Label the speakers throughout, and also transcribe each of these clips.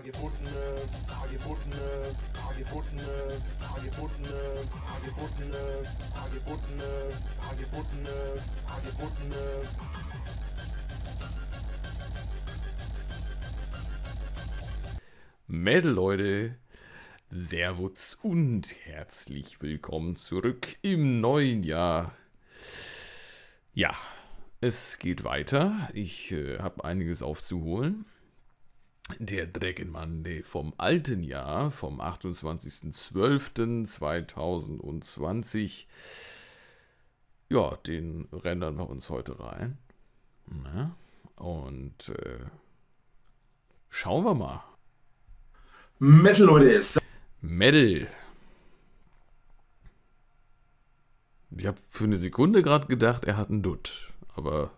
Speaker 1: Hagebuttene, Hagebuttene, Hagebuttene, Hagebuttene, Hagebuttene, Hagebuttene, Hagebuttene, Hagebuttene.
Speaker 2: Mädel, Leute, Servus und herzlich willkommen zurück im neuen Jahr. Ja, es geht weiter. Ich äh, habe einiges aufzuholen. Der Dragon Monday vom alten Jahr, vom 28.12.2020. Ja, den rendern wir uns heute rein. Na? Und äh, schauen wir mal.
Speaker 3: Metal, Leute.
Speaker 2: Metal. Ich habe für eine Sekunde gerade gedacht, er hat einen Dutt. Aber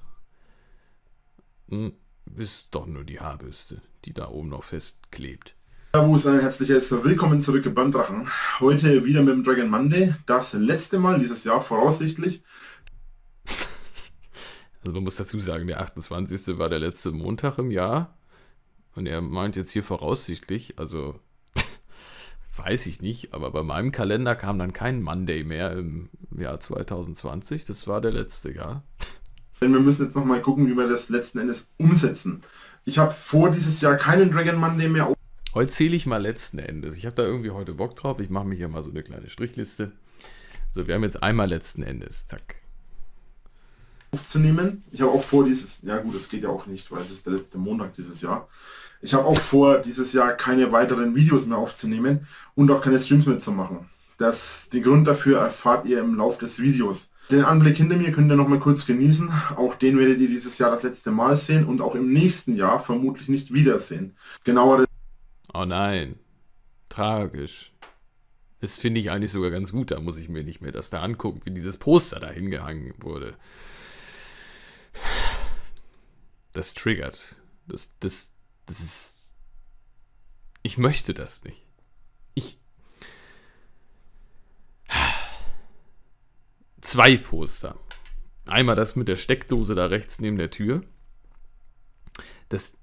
Speaker 2: hm, ist doch nur die Haarbürste, die da oben noch festklebt.
Speaker 3: Servus, ein herzliches Willkommen zurück beim Drachen. Heute wieder mit dem Dragon Monday. Das letzte Mal dieses Jahr voraussichtlich.
Speaker 2: Also man muss dazu sagen, der 28. war der letzte Montag im Jahr. Und er meint jetzt hier voraussichtlich, also weiß ich nicht, aber bei meinem Kalender kam dann kein Monday mehr im Jahr 2020. Das war der letzte Jahr.
Speaker 3: Denn wir müssen jetzt nochmal gucken, wie wir das letzten Endes umsetzen. Ich habe vor dieses Jahr keinen Dragon Monday mehr
Speaker 2: Heute zähle ich mal letzten Endes. Ich habe da irgendwie heute Bock drauf. Ich mache mir hier mal so eine kleine Strichliste. So, wir haben jetzt einmal letzten Endes. Zack.
Speaker 3: aufzunehmen. Ich habe auch vor dieses, ja gut, es geht ja auch nicht, weil es ist der letzte Montag dieses Jahr. Ich habe auch vor dieses Jahr keine weiteren Videos mehr aufzunehmen und auch keine Streams mitzumachen. Das, den Grund dafür erfahrt ihr im Lauf des Videos. Den Anblick hinter mir könnt ihr noch mal kurz genießen. Auch den werdet ihr dieses Jahr das letzte Mal sehen und auch im nächsten Jahr vermutlich nicht wiedersehen. Genauer
Speaker 2: Oh nein. Tragisch. Das finde ich eigentlich sogar ganz gut. Da muss ich mir nicht mehr das da angucken, wie dieses Poster da hingehangen wurde. Das triggert. Das, das, das ist. Ich möchte das nicht. Ich. Zwei Poster. Einmal das mit der Steckdose da rechts neben der Tür. Das.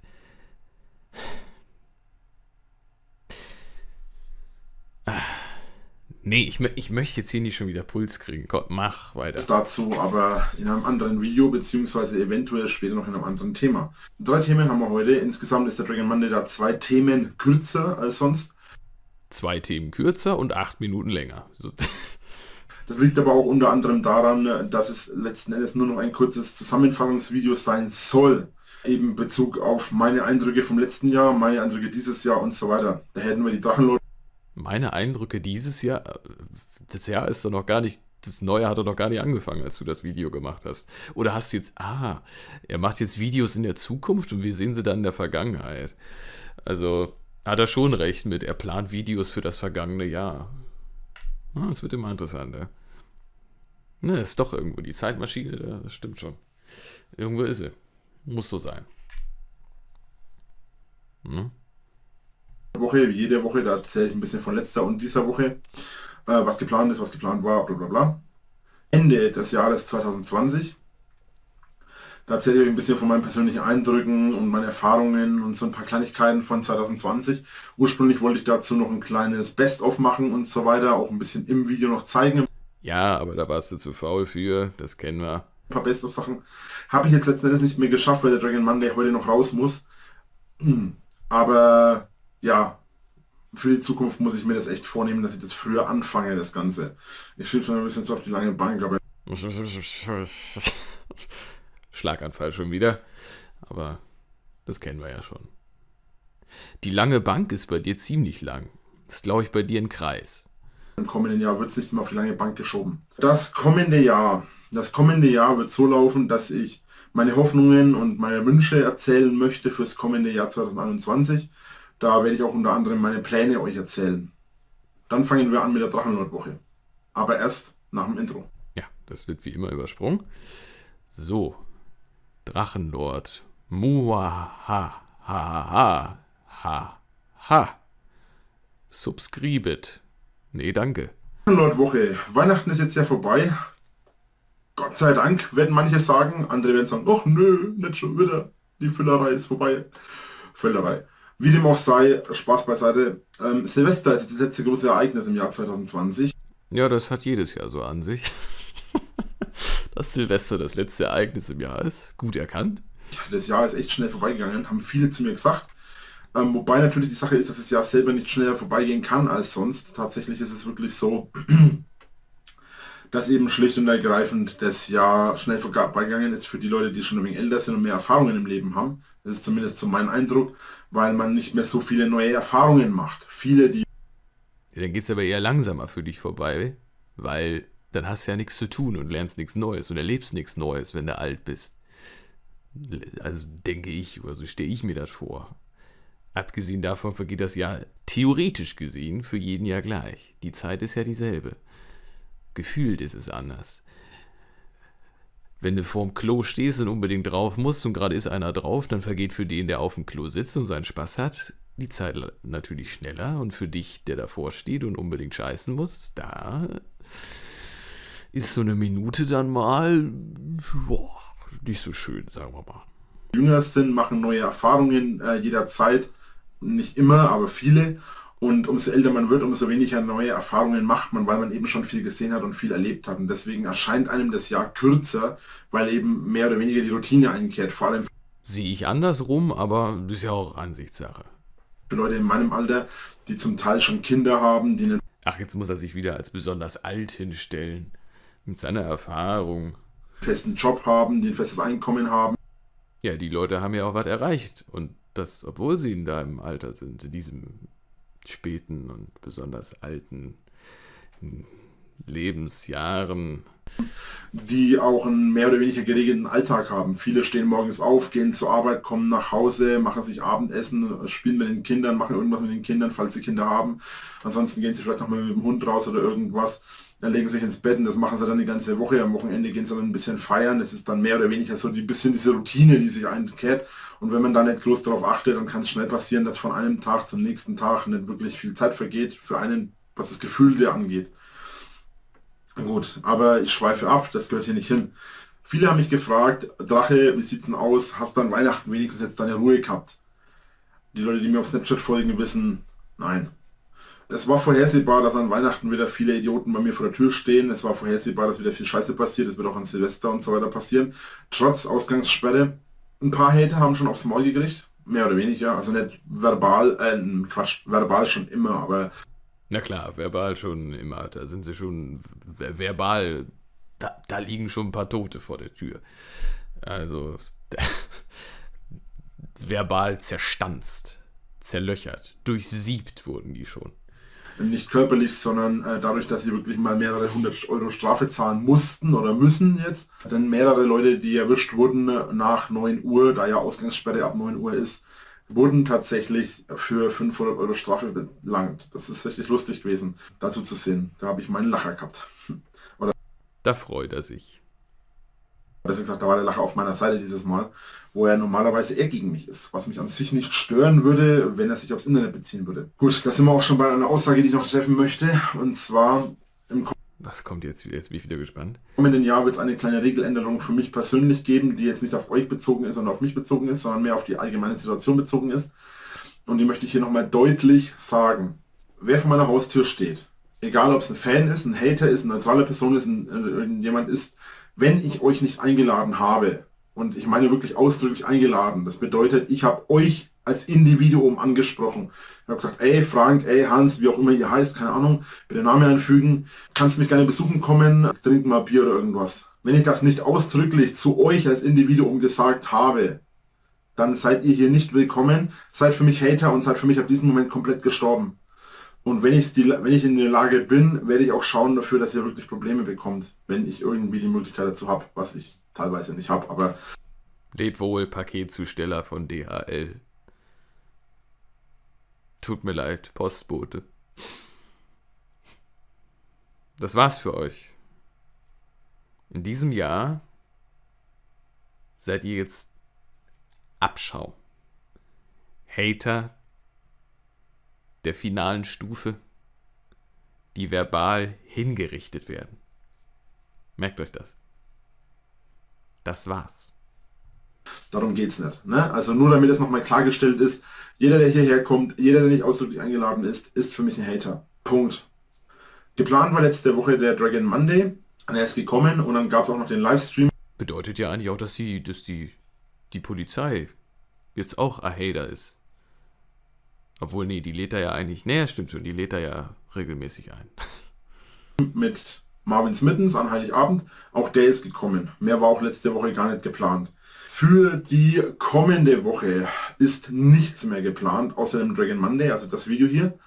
Speaker 2: Nee, ich, ich möchte jetzt hier nicht schon wieder Puls kriegen. Gott, mach weiter.
Speaker 3: dazu aber in einem anderen Video beziehungsweise eventuell später noch in einem anderen Thema. Drei Themen haben wir heute. Insgesamt ist der Dragon Monday da zwei Themen kürzer als sonst.
Speaker 2: Zwei Themen kürzer und acht Minuten länger. So,
Speaker 3: Das liegt aber auch unter anderem daran, dass es letzten Endes nur noch ein kurzes Zusammenfassungsvideo sein soll. Eben Bezug auf meine Eindrücke vom letzten Jahr, meine Eindrücke dieses Jahr und so weiter. Da hätten wir die Drachenlord
Speaker 2: meine Eindrücke dieses Jahr, äh, das Jahr ist doch noch gar nicht, das neue hat doch noch gar nicht angefangen, als du das Video gemacht hast. Oder hast du jetzt, ah, er macht jetzt Videos in der Zukunft und wir sehen sie dann in der Vergangenheit. Also hat er schon recht mit, er plant Videos für das vergangene Jahr. Ah, Das wird immer interessanter. Ne, ist doch irgendwo die Zeitmaschine, da- das stimmt schon. Irgendwo ist sie. Muss so sein. Hm?
Speaker 3: Woche, wie jede Woche, da erzähle ich ein bisschen von letzter und dieser Woche, äh, was geplant ist, was geplant war, bla bla bla. Ende des Jahres 2020. Da erzähle ich ein bisschen von meinen persönlichen Eindrücken und meinen Erfahrungen und so ein paar Kleinigkeiten von 2020. Ursprünglich wollte ich dazu noch ein kleines Best-of machen und so weiter, auch ein bisschen im Video noch zeigen.
Speaker 2: Ja, aber da warst du zu faul für, das kennen wir.
Speaker 3: Ein paar Best-of-Sachen habe ich jetzt letzten Endes nicht mehr geschafft, weil der Dragon Monday heute noch raus muss. Hm. Aber ja, für die Zukunft muss ich mir das echt vornehmen, dass ich das früher anfange, das Ganze. Ich schiebe es ein bisschen so auf die lange Bank, aber
Speaker 2: Schlaganfall schon wieder. Aber das kennen wir ja schon. Die lange Bank ist bei dir ziemlich lang. Das ist, glaube ich, bei dir ein Kreis.
Speaker 3: Im kommenden Jahr wird es nicht mehr auf die lange Bank geschoben. Das kommende Jahr, das kommende Jahr wird so laufen, dass ich meine Hoffnungen und meine Wünsche erzählen möchte fürs kommende Jahr 2021. Da werde ich auch unter anderem meine Pläne euch erzählen. Dann fangen wir an mit der Drachenlord-Woche. Aber erst nach dem Intro.
Speaker 2: Ja, das wird wie immer übersprungen. So. Drachenlord. Muaha. Ha ha ha ha. Subscribet. Nee, danke.
Speaker 3: Drachenlord-Woche. Weihnachten ist jetzt ja vorbei. Gott sei Dank, werden manche sagen. Andere werden sagen, ach nö, nicht schon wieder. Die Füllerei ist vorbei. Völlerei. Wie dem auch sei, Spaß beiseite. Ähm, Silvester ist das letzte große Ereignis im Jahr 2020.
Speaker 2: Ja, das hat jedes Jahr so an sich. Dass Silvester das letzte Ereignis im Jahr ist. Gut erkannt.
Speaker 3: Das Jahr ist echt schnell vorbeigegangen, haben viele zu mir gesagt. Ähm, wobei natürlich die Sache ist, dass das Jahr selber nicht schneller vorbeigehen kann als sonst. Tatsächlich ist es wirklich so, dass eben schlicht und ergreifend das Jahr schnell vorbeigegangen ist für die Leute, die schon ein wenig älter sind und mehr Erfahrungen im Leben haben. Das ist zumindest so mein Eindruck, weil man nicht mehr so viele neue Erfahrungen macht. Viele, die...
Speaker 2: Ja, dann geht es aber eher langsamer für dich vorbei, weil dann hast du ja nichts zu tun und lernst nichts Neues und erlebst nichts Neues, wenn du alt bist. Also denke ich, oder so stehe ich mir das vor. Abgesehen davon vergeht das Jahr theoretisch gesehen für jeden Jahr gleich. Die Zeit ist ja dieselbe. Gefühlt ist es anders. Wenn du vorm Klo stehst und unbedingt drauf musst und gerade ist einer drauf, dann vergeht für den, der auf dem Klo sitzt und seinen Spaß hat, die Zeit natürlich schneller. Und für dich, der davor steht und unbedingt scheißen muss, da ist so eine Minute dann mal boah, nicht so schön, sagen wir mal.
Speaker 3: Jünger sind, machen neue Erfahrungen äh, jederzeit. Nicht immer, aber viele. Und umso älter man wird, umso weniger neue Erfahrungen macht man, weil man eben schon viel gesehen hat und viel erlebt hat. Und deswegen erscheint einem das Jahr kürzer, weil eben mehr oder weniger die Routine einkehrt. Vor allem
Speaker 2: Sehe ich andersrum, aber das ist ja auch Ansichtssache.
Speaker 3: für Leute in meinem Alter, die zum Teil schon Kinder haben, die einen
Speaker 2: Ach, jetzt muss er sich wieder als besonders alt hinstellen. Mit seiner Erfahrung.
Speaker 3: festen Job haben, die ein festes Einkommen haben.
Speaker 2: Ja, die Leute haben ja auch was erreicht. Und das, obwohl sie in deinem Alter sind, in diesem späten und besonders alten Lebensjahren.
Speaker 3: die auch einen mehr oder weniger geregelten Alltag haben. Viele stehen morgens auf, gehen zur Arbeit, kommen nach Hause, machen sich Abendessen, spielen mit den Kindern, machen irgendwas mit den Kindern, falls sie Kinder haben. Ansonsten gehen sie vielleicht noch mal mit dem Hund raus oder irgendwas. Dann legen sie sich ins Bett und das machen sie dann die ganze Woche. Am Wochenende gehen sie dann ein bisschen feiern. Das ist dann mehr oder weniger so ein bisschen diese Routine, die sich einkehrt. Und wenn man da nicht groß darauf achtet, dann kann es schnell passieren, dass von einem Tag zum nächsten Tag nicht wirklich viel Zeit vergeht für einen, was das Gefühl der angeht. Gut, aber ich schweife ab, das gehört hier nicht hin. Viele haben mich gefragt, Drache, wie sieht's denn aus? Hast du an Weihnachten wenigstens jetzt deine Ruhe gehabt? Die Leute, die mir auf Snapchat folgen, wissen, nein. Es war vorhersehbar, dass an Weihnachten wieder viele Idioten bei mir vor der Tür stehen. Es war vorhersehbar, dass wieder viel Scheiße passiert. Es wird auch an Silvester und so weiter passieren. Trotz Ausgangssperre. Ein paar Hater haben schon aufs Maul gekriegt. Mehr oder weniger. Also nicht verbal, äh, Quatsch, verbal schon immer, aber
Speaker 2: Na klar, verbal schon immer. Da sind sie schon ver- verbal. Da, da liegen schon ein paar Tote vor der Tür. Also verbal zerstanzt, zerlöchert, durchsiebt wurden die schon.
Speaker 3: Nicht körperlich, sondern äh, dadurch, dass sie wirklich mal mehrere hundert Euro Strafe zahlen mussten oder müssen jetzt. Denn mehrere Leute, die erwischt wurden nach 9 Uhr, da ja Ausgangssperre ab 9 Uhr ist, wurden tatsächlich für 500 Euro Strafe belangt. Das ist richtig lustig gewesen, dazu zu sehen. Da habe ich meinen Lacher gehabt.
Speaker 2: Da freut er sich.
Speaker 3: Besser gesagt, da war der Lacher auf meiner Seite dieses Mal, wo er normalerweise eher gegen mich ist, was mich an sich nicht stören würde, wenn er sich aufs Internet beziehen würde. Gut, da sind wir auch schon bei einer Aussage, die ich noch treffen möchte, und zwar im
Speaker 2: Was kommt jetzt wieder? Jetzt bin ich wieder gespannt.
Speaker 3: kommenden Jahr wird es eine kleine Regeländerung für mich persönlich geben, die jetzt nicht auf euch bezogen ist und auf mich bezogen ist, sondern mehr auf die allgemeine Situation bezogen ist. Und die möchte ich hier nochmal deutlich sagen. Wer vor meiner Haustür steht, egal ob es ein Fan ist, ein Hater ist, eine neutrale Person ist, ein, äh, irgendjemand ist, wenn ich euch nicht eingeladen habe, und ich meine wirklich ausdrücklich eingeladen, das bedeutet, ich habe euch als Individuum angesprochen. Ich habe gesagt, ey Frank, ey Hans, wie auch immer ihr heißt, keine Ahnung, bitte Name einfügen, kannst du mich gerne besuchen kommen, trinken mal Bier oder irgendwas. Wenn ich das nicht ausdrücklich zu euch als Individuum gesagt habe, dann seid ihr hier nicht willkommen, seid für mich Hater und seid für mich ab diesem Moment komplett gestorben. Und wenn ich, die, wenn ich in der Lage bin, werde ich auch schauen dafür, dass ihr wirklich Probleme bekommt, wenn ich irgendwie die Möglichkeit dazu habe, was ich teilweise nicht habe. Aber
Speaker 2: Lebt wohl, Paketzusteller von DHL. Tut mir leid, Postbote. Das war's für euch. In diesem Jahr seid ihr jetzt Abschau. Hater der finalen Stufe, die verbal hingerichtet werden. Merkt euch das. Das war's.
Speaker 3: Darum geht es nicht. Ne? Also nur damit es nochmal klargestellt ist, jeder, der hierher kommt, jeder, der nicht ausdrücklich eingeladen ist, ist für mich ein Hater. Punkt. Geplant war letzte Woche der Dragon Monday. Er ist gekommen und dann gab es auch noch den Livestream.
Speaker 2: Bedeutet ja eigentlich auch, dass, die, dass die, die Polizei jetzt auch ein Hater ist. Obwohl, nee, die lädt er ja eigentlich. Nee, stimmt schon, die lädt er ja regelmäßig ein.
Speaker 3: Mit Marvin Smittens an Heiligabend. Auch der ist gekommen. Mehr war auch letzte Woche gar nicht geplant. Für die kommende Woche ist nichts mehr geplant, außer dem Dragon Monday, also das Video hier,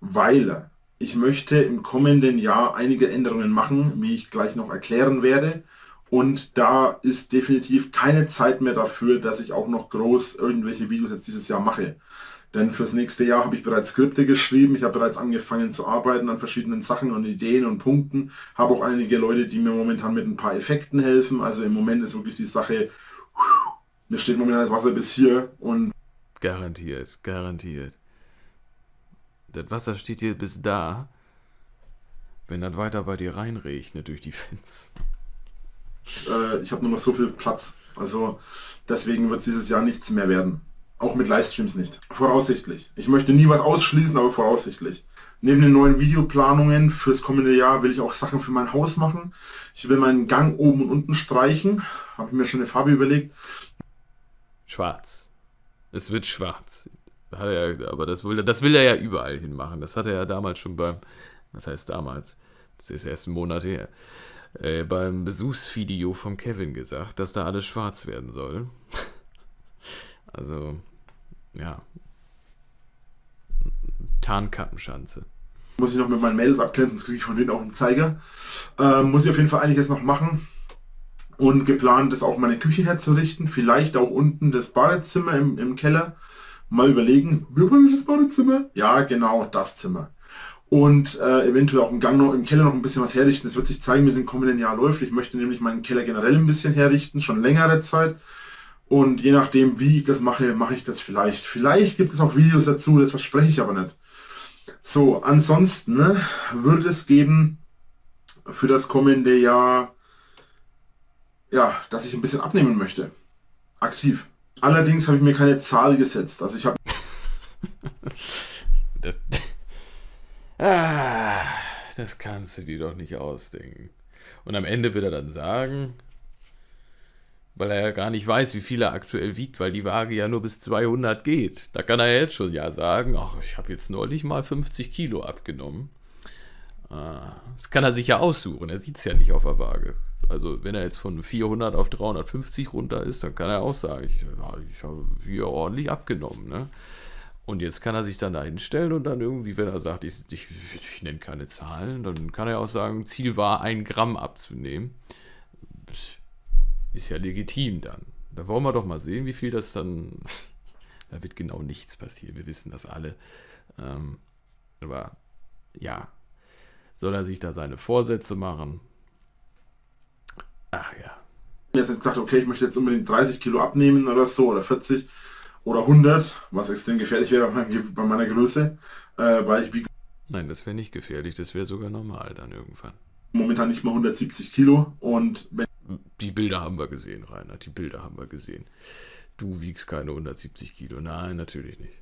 Speaker 3: weil ich möchte im kommenden Jahr einige Änderungen machen, wie ich gleich noch erklären werde. Und da ist definitiv keine Zeit mehr dafür, dass ich auch noch groß irgendwelche Videos jetzt dieses Jahr mache. Denn fürs nächste Jahr habe ich bereits Skripte geschrieben, ich habe bereits angefangen zu arbeiten an verschiedenen Sachen und Ideen und Punkten, habe auch einige Leute, die mir momentan mit ein paar Effekten helfen. Also im Moment ist wirklich die Sache, mir steht momentan das Wasser bis hier und...
Speaker 2: Garantiert, garantiert. Das Wasser steht hier bis da, wenn dann weiter bei dir reinregnet durch die Fans.
Speaker 3: Äh, ich habe nur noch so viel Platz. Also deswegen wird es dieses Jahr nichts mehr werden. Auch mit Livestreams nicht. Voraussichtlich. Ich möchte nie was ausschließen, aber voraussichtlich. Neben den neuen Videoplanungen fürs kommende Jahr will ich auch Sachen für mein Haus machen. Ich will meinen Gang oben und unten streichen. Habe mir schon eine Farbe überlegt.
Speaker 2: Schwarz. Es wird schwarz. Hat er, aber das will, das will er ja überall hinmachen. Das hat er ja damals schon beim, was heißt damals? Das ist erst ein Monat her. Äh, beim Besuchsvideo von Kevin gesagt, dass da alles schwarz werden soll. also, ja. Tarnkappenschanze.
Speaker 3: Muss ich noch mit meinen Mails abklären, sonst kriege ich von denen auch einen Zeiger. Ähm, muss ich auf jeden Fall einiges noch machen. Und geplant ist auch meine Küche herzurichten. Vielleicht auch unten das Badezimmer im, im Keller. Mal überlegen, das Badezimmer? Ja, genau, das Zimmer. Und äh, eventuell auch im Gang noch, im Keller noch ein bisschen was herrichten. Das wird sich zeigen, wie es im kommenden Jahr läuft. Ich möchte nämlich meinen Keller generell ein bisschen herrichten, schon längere Zeit. Und je nachdem, wie ich das mache, mache ich das vielleicht. Vielleicht gibt es auch Videos dazu, das verspreche ich aber nicht. So, ansonsten ne, würde es geben für das kommende Jahr, ja, dass ich ein bisschen abnehmen möchte. Aktiv. Allerdings habe ich mir keine Zahl gesetzt. Also ich habe...
Speaker 2: das, ah, das kannst du dir doch nicht ausdenken. Und am Ende wird er dann sagen, weil er ja gar nicht weiß, wie viel er aktuell wiegt, weil die Waage ja nur bis 200 geht. Da kann er jetzt schon ja sagen, ach, ich habe jetzt neulich mal 50 Kilo abgenommen. Ah, das kann er sich ja aussuchen, er sieht es ja nicht auf der Waage. Also wenn er jetzt von 400 auf 350 runter ist, dann kann er auch sagen, ich, ich habe hier ordentlich abgenommen. Ne? Und jetzt kann er sich dann da hinstellen und dann irgendwie, wenn er sagt, ich, ich, ich nenne keine Zahlen, dann kann er auch sagen, Ziel war, ein Gramm abzunehmen ist ja legitim dann. Da wollen wir doch mal sehen, wie viel das dann. da wird genau nichts passieren. Wir wissen das alle. Ähm, aber ja, soll er sich da seine Vorsätze machen? Ach ja.
Speaker 3: Jetzt gesagt, okay, ich möchte jetzt unbedingt 30 Kilo abnehmen oder so, oder 40 oder 100, was extrem gefährlich wäre bei meiner Größe, äh, weil ich
Speaker 2: Nein, das wäre nicht gefährlich, das wäre sogar normal dann irgendwann.
Speaker 3: Momentan nicht mal 170 Kilo und wenn
Speaker 2: die Bilder haben wir gesehen, Rainer. Die Bilder haben wir gesehen. Du wiegst keine 170 Kilo. Nein, natürlich nicht.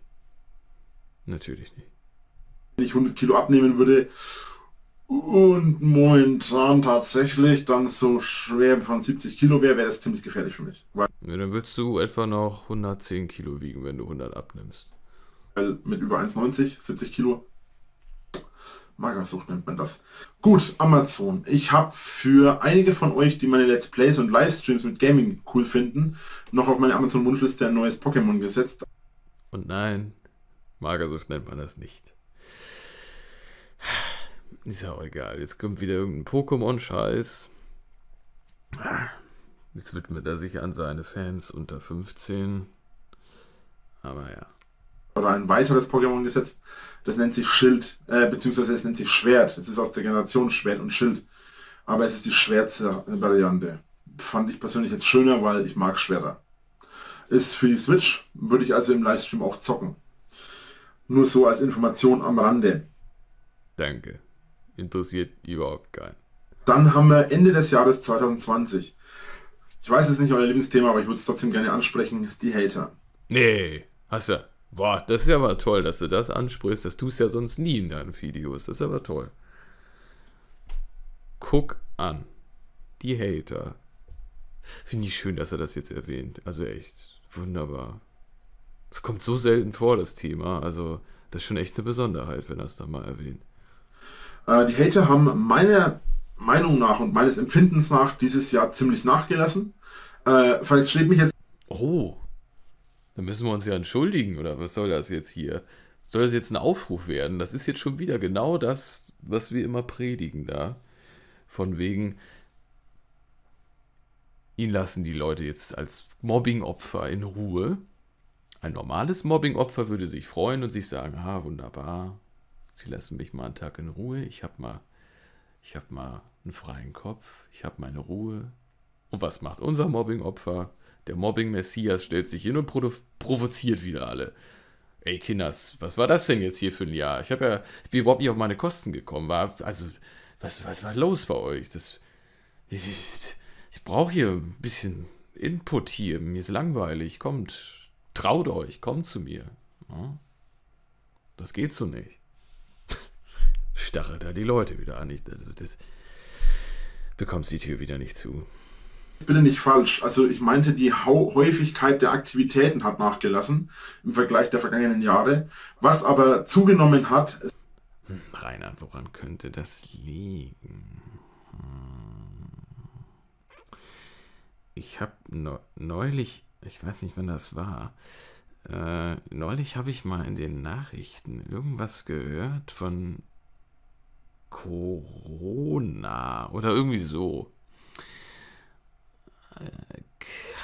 Speaker 2: Natürlich nicht.
Speaker 3: Wenn ich 100 Kilo abnehmen würde und momentan tatsächlich dann so schwer von 70 Kilo wäre, wäre das ziemlich gefährlich für mich.
Speaker 2: Weil ja, dann würdest du etwa noch 110 Kilo wiegen, wenn du 100 abnimmst.
Speaker 3: Weil mit über 1,90, 70 Kilo Magersucht nennt man das. Gut, Amazon. Ich habe für einige von euch, die meine Let's Plays und Livestreams mit Gaming cool finden, noch auf meine Amazon-Wunschliste ein neues Pokémon gesetzt.
Speaker 2: Und nein, Magersucht nennt man das nicht. Ist ja auch egal. Jetzt kommt wieder irgendein Pokémon-Scheiß. Jetzt widmet er sich an seine Fans unter 15. Aber ja
Speaker 3: oder ein weiteres Pokémon gesetzt. Das nennt sich Schild, äh, beziehungsweise es nennt sich Schwert. Es ist aus der Generation Schwert und Schild. Aber es ist die Schwerts-Variante. Fand ich persönlich jetzt schöner, weil ich mag Schwerter. Ist für die Switch, würde ich also im Livestream auch zocken. Nur so als Information am Rande.
Speaker 2: Danke. Interessiert überhaupt keinen.
Speaker 3: Dann haben wir Ende des Jahres 2020. Ich weiß, es ist nicht euer Lieblingsthema, aber ich würde es trotzdem gerne ansprechen. Die Hater.
Speaker 2: Nee, hast du. Boah, das ist ja aber toll, dass du das ansprichst. Das tust du ja sonst nie in deinen Videos. Das ist aber toll. Guck an. Die Hater. Finde ich schön, dass er das jetzt erwähnt. Also echt wunderbar. Es kommt so selten vor, das Thema. Also, das ist schon echt eine Besonderheit, wenn er es da mal erwähnt.
Speaker 3: Äh, die Hater haben meiner Meinung nach und meines Empfindens nach dieses Jahr ziemlich nachgelassen. Äh, vielleicht steht mich jetzt.
Speaker 2: Oh. Dann müssen wir uns ja entschuldigen, oder was soll das jetzt hier? Soll das jetzt ein Aufruf werden? Das ist jetzt schon wieder genau das, was wir immer predigen da. Von wegen, ihn lassen die Leute jetzt als Mobbing-Opfer in Ruhe. Ein normales Mobbing-Opfer würde sich freuen und sich sagen, ah, wunderbar, sie lassen mich mal einen Tag in Ruhe, ich habe mal, ich habe mal einen freien Kopf, ich habe meine Ruhe. Und was macht unser Mobbing-Opfer? Der Mobbing-Messias stellt sich hin und provo provoziert wieder alle. Ey, Kinders, was war das denn jetzt hier für ein Jahr? Ich habe ja, ich bin überhaupt nicht auf meine Kosten gekommen. War, also, was, was war los bei euch? Das, ich, ich, ich brauche hier ein bisschen Input hier. Mir ist langweilig. Kommt, traut euch, kommt zu mir. Das geht so nicht. Starre da die Leute wieder an. Ich, das, das bekommst die Tür wieder nicht zu.
Speaker 3: Bitte nicht falsch. Also ich meinte, die Häufigkeit der Aktivitäten hat nachgelassen im Vergleich der vergangenen Jahre. Was aber zugenommen hat.
Speaker 2: Hm, Rainer, woran könnte das liegen? Ich habe neulich ich weiß nicht, wann das war. Äh, neulich habe ich mal in den Nachrichten irgendwas gehört von Corona oder irgendwie so.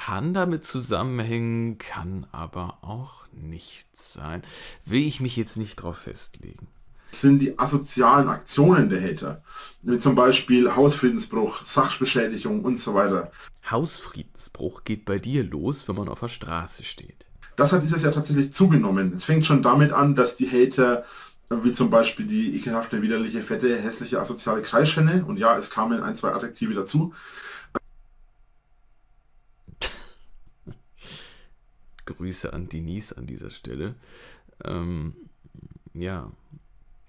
Speaker 2: Kann damit zusammenhängen, kann aber auch nicht sein. Will ich mich jetzt nicht drauf festlegen
Speaker 3: sind die asozialen Aktionen der Hater. Wie zum Beispiel Hausfriedensbruch, Sachbeschädigung und so weiter.
Speaker 2: Hausfriedensbruch geht bei dir los, wenn man auf der Straße steht.
Speaker 3: Das hat dieses Jahr tatsächlich zugenommen. Es fängt schon damit an, dass die Hater, wie zum Beispiel die ekelhafte, widerliche, fette, hässliche, asoziale Kreisschenne, und ja, es kamen ein, zwei Adjektive dazu.
Speaker 2: Grüße an Denise an dieser Stelle. Ähm, ja,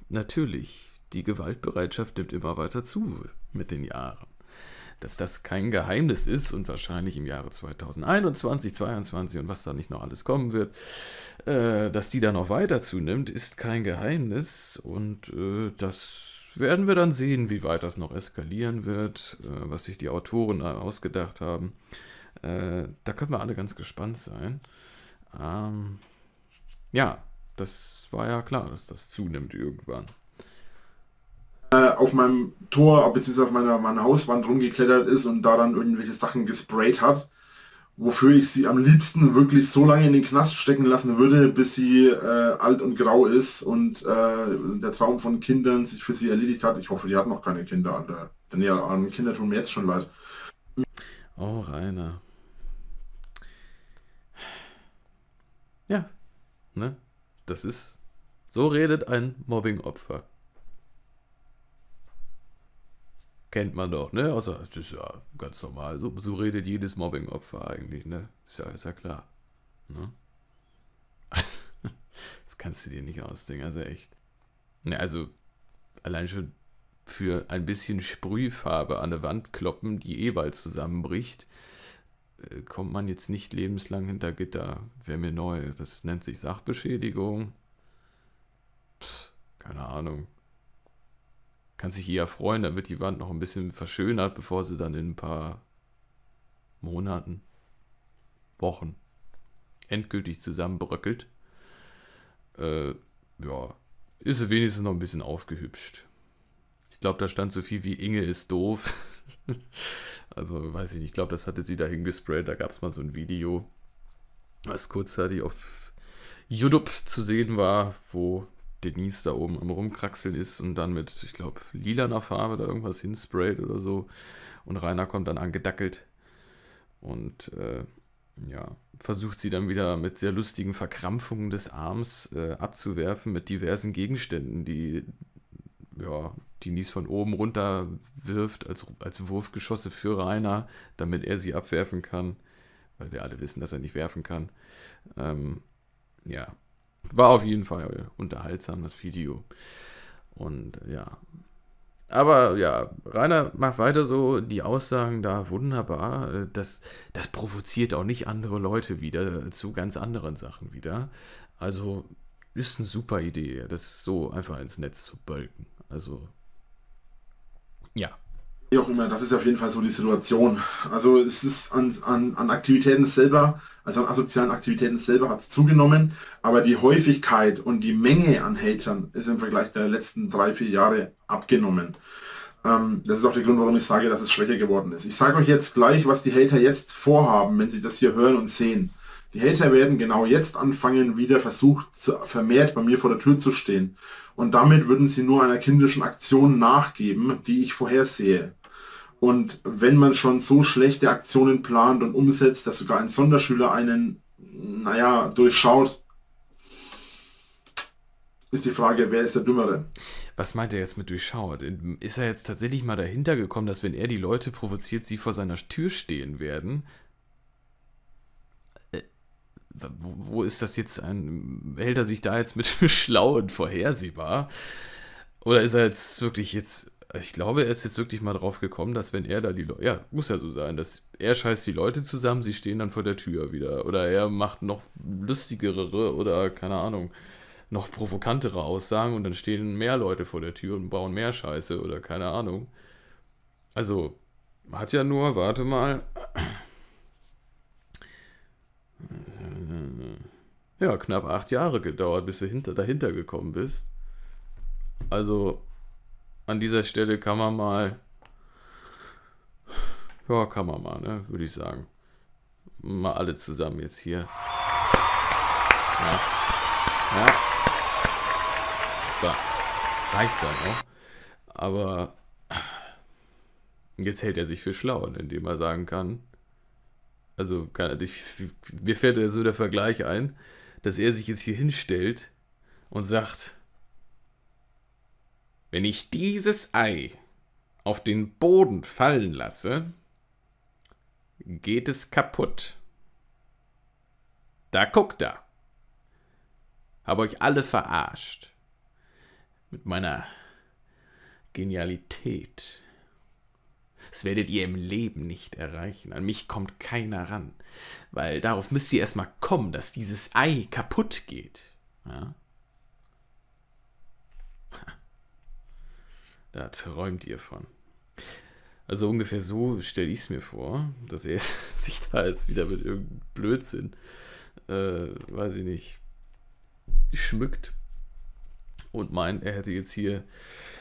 Speaker 2: Natürlich, die Gewaltbereitschaft nimmt immer weiter zu mit den Jahren. Dass das kein Geheimnis ist und wahrscheinlich im Jahre 2021, 2022 und was da nicht noch alles kommen wird, äh, dass die da noch weiter zunimmt, ist kein Geheimnis und äh, das werden wir dann sehen, wie weit das noch eskalieren wird, äh, was sich die Autoren ausgedacht haben. Äh, da können wir alle ganz gespannt sein. Ähm, ja, das war ja klar, dass das zunimmt irgendwann.
Speaker 3: Äh, auf meinem Tor bzw. auf meiner, meiner Hauswand rumgeklettert ist und da dann irgendwelche Sachen gesprayt hat, wofür ich sie am liebsten wirklich so lange in den Knast stecken lassen würde, bis sie äh, alt und grau ist und äh, der Traum von Kindern sich für sie erledigt hat. Ich hoffe, die hat noch keine Kinder. Alter. Denn ja, an Kinder tun mir jetzt schon leid.
Speaker 2: Oh, Rainer. Ja, ne? Das ist, so redet ein Mobbing-Opfer. Kennt man doch, ne? Außer, das ist ja ganz normal. So, so redet jedes Mobbing-Opfer eigentlich, ne? Ist ja, ist ja klar. Ne? das kannst du dir nicht ausdenken, also echt. Ne, also, allein schon für ein bisschen Sprühfarbe an der Wand kloppen, die eh bald zusammenbricht, kommt man jetzt nicht lebenslang hinter Gitter. Wäre mir neu. Das nennt sich Sachbeschädigung. Pff, keine Ahnung. Kann sich eher freuen, da wird die Wand noch ein bisschen verschönert, bevor sie dann in ein paar Monaten, Wochen endgültig zusammenbröckelt. Äh, ja, ist sie wenigstens noch ein bisschen aufgehübscht. Ich glaube, da stand so viel wie Inge ist doof. Also weiß ich nicht, ich glaube, das hatte sie dahin gesprayt. Da gab es mal so ein Video, was kurzzeitig auf YouTube zu sehen war, wo Denise da oben am Rumkraxeln ist und dann mit, ich glaube, lilaner Farbe da irgendwas hinsprayt oder so. Und Rainer kommt dann angedackelt und äh, ja, versucht sie dann wieder mit sehr lustigen Verkrampfungen des Arms äh, abzuwerfen mit diversen Gegenständen, die ja, Dinis von oben runter wirft als, als Wurfgeschosse für Rainer, damit er sie abwerfen kann, weil wir alle wissen, dass er nicht werfen kann. Ähm, ja, war auf jeden Fall unterhaltsam, das Video. Und ja. Aber ja, Rainer macht weiter so, die Aussagen da wunderbar. Das, das provoziert auch nicht andere Leute wieder zu ganz anderen Sachen wieder. Also ist eine super Idee, das so einfach ins Netz zu bölken. Also ja.
Speaker 3: Wie auch immer, das ist auf jeden Fall so die Situation. Also es ist an, an, an Aktivitäten selber, also an asozialen Aktivitäten selber hat es zugenommen, aber die Häufigkeit und die Menge an Hatern ist im Vergleich der letzten drei, vier Jahre abgenommen. Ähm, das ist auch der Grund, warum ich sage, dass es schwächer geworden ist. Ich sage euch jetzt gleich, was die Hater jetzt vorhaben, wenn sie das hier hören und sehen. Die Hater werden genau jetzt anfangen, wieder versucht, vermehrt bei mir vor der Tür zu stehen. Und damit würden sie nur einer kindischen Aktion nachgeben, die ich vorhersehe. Und wenn man schon so schlechte Aktionen plant und umsetzt, dass sogar ein Sonderschüler einen, naja, durchschaut, ist die Frage, wer ist der Dümmere?
Speaker 2: Was meint er jetzt mit durchschaut? Ist er jetzt tatsächlich mal dahinter gekommen, dass wenn er die Leute provoziert, sie vor seiner Tür stehen werden? Wo, wo ist das jetzt ein. Hält er sich da jetzt mit schlau und vorhersehbar? Oder ist er jetzt wirklich jetzt ich glaube, er ist jetzt wirklich mal drauf gekommen, dass wenn er da die Leute, ja, muss ja so sein, dass er scheißt die Leute zusammen, sie stehen dann vor der Tür wieder. Oder er macht noch lustigere oder, keine Ahnung, noch provokantere Aussagen und dann stehen mehr Leute vor der Tür und bauen mehr Scheiße oder keine Ahnung. Also, hat ja nur, warte mal. Ja, knapp acht Jahre gedauert, bis du hinter, dahinter gekommen bist. Also, an dieser Stelle kann man mal, ja, kann man mal, ne, würde ich sagen. Mal alle zusammen jetzt hier. Ja. Ja. So. Reicht dann auch. Aber jetzt hält er sich für schlau, indem er sagen kann, also ich, mir fällt so der Vergleich ein, dass er sich jetzt hier hinstellt und sagt, wenn ich dieses Ei auf den Boden fallen lasse, geht es kaputt. Da guckt er. Habe euch alle verarscht. Mit meiner Genialität. Das werdet ihr im Leben nicht erreichen. An mich kommt keiner ran. Weil darauf müsst ihr erstmal kommen, dass dieses Ei kaputt geht. Ja? Da träumt ihr von. Also ungefähr so stelle ich es mir vor, dass er sich da jetzt wieder mit irgendeinem Blödsinn, äh, weiß ich nicht, schmückt und meint, er hätte jetzt hier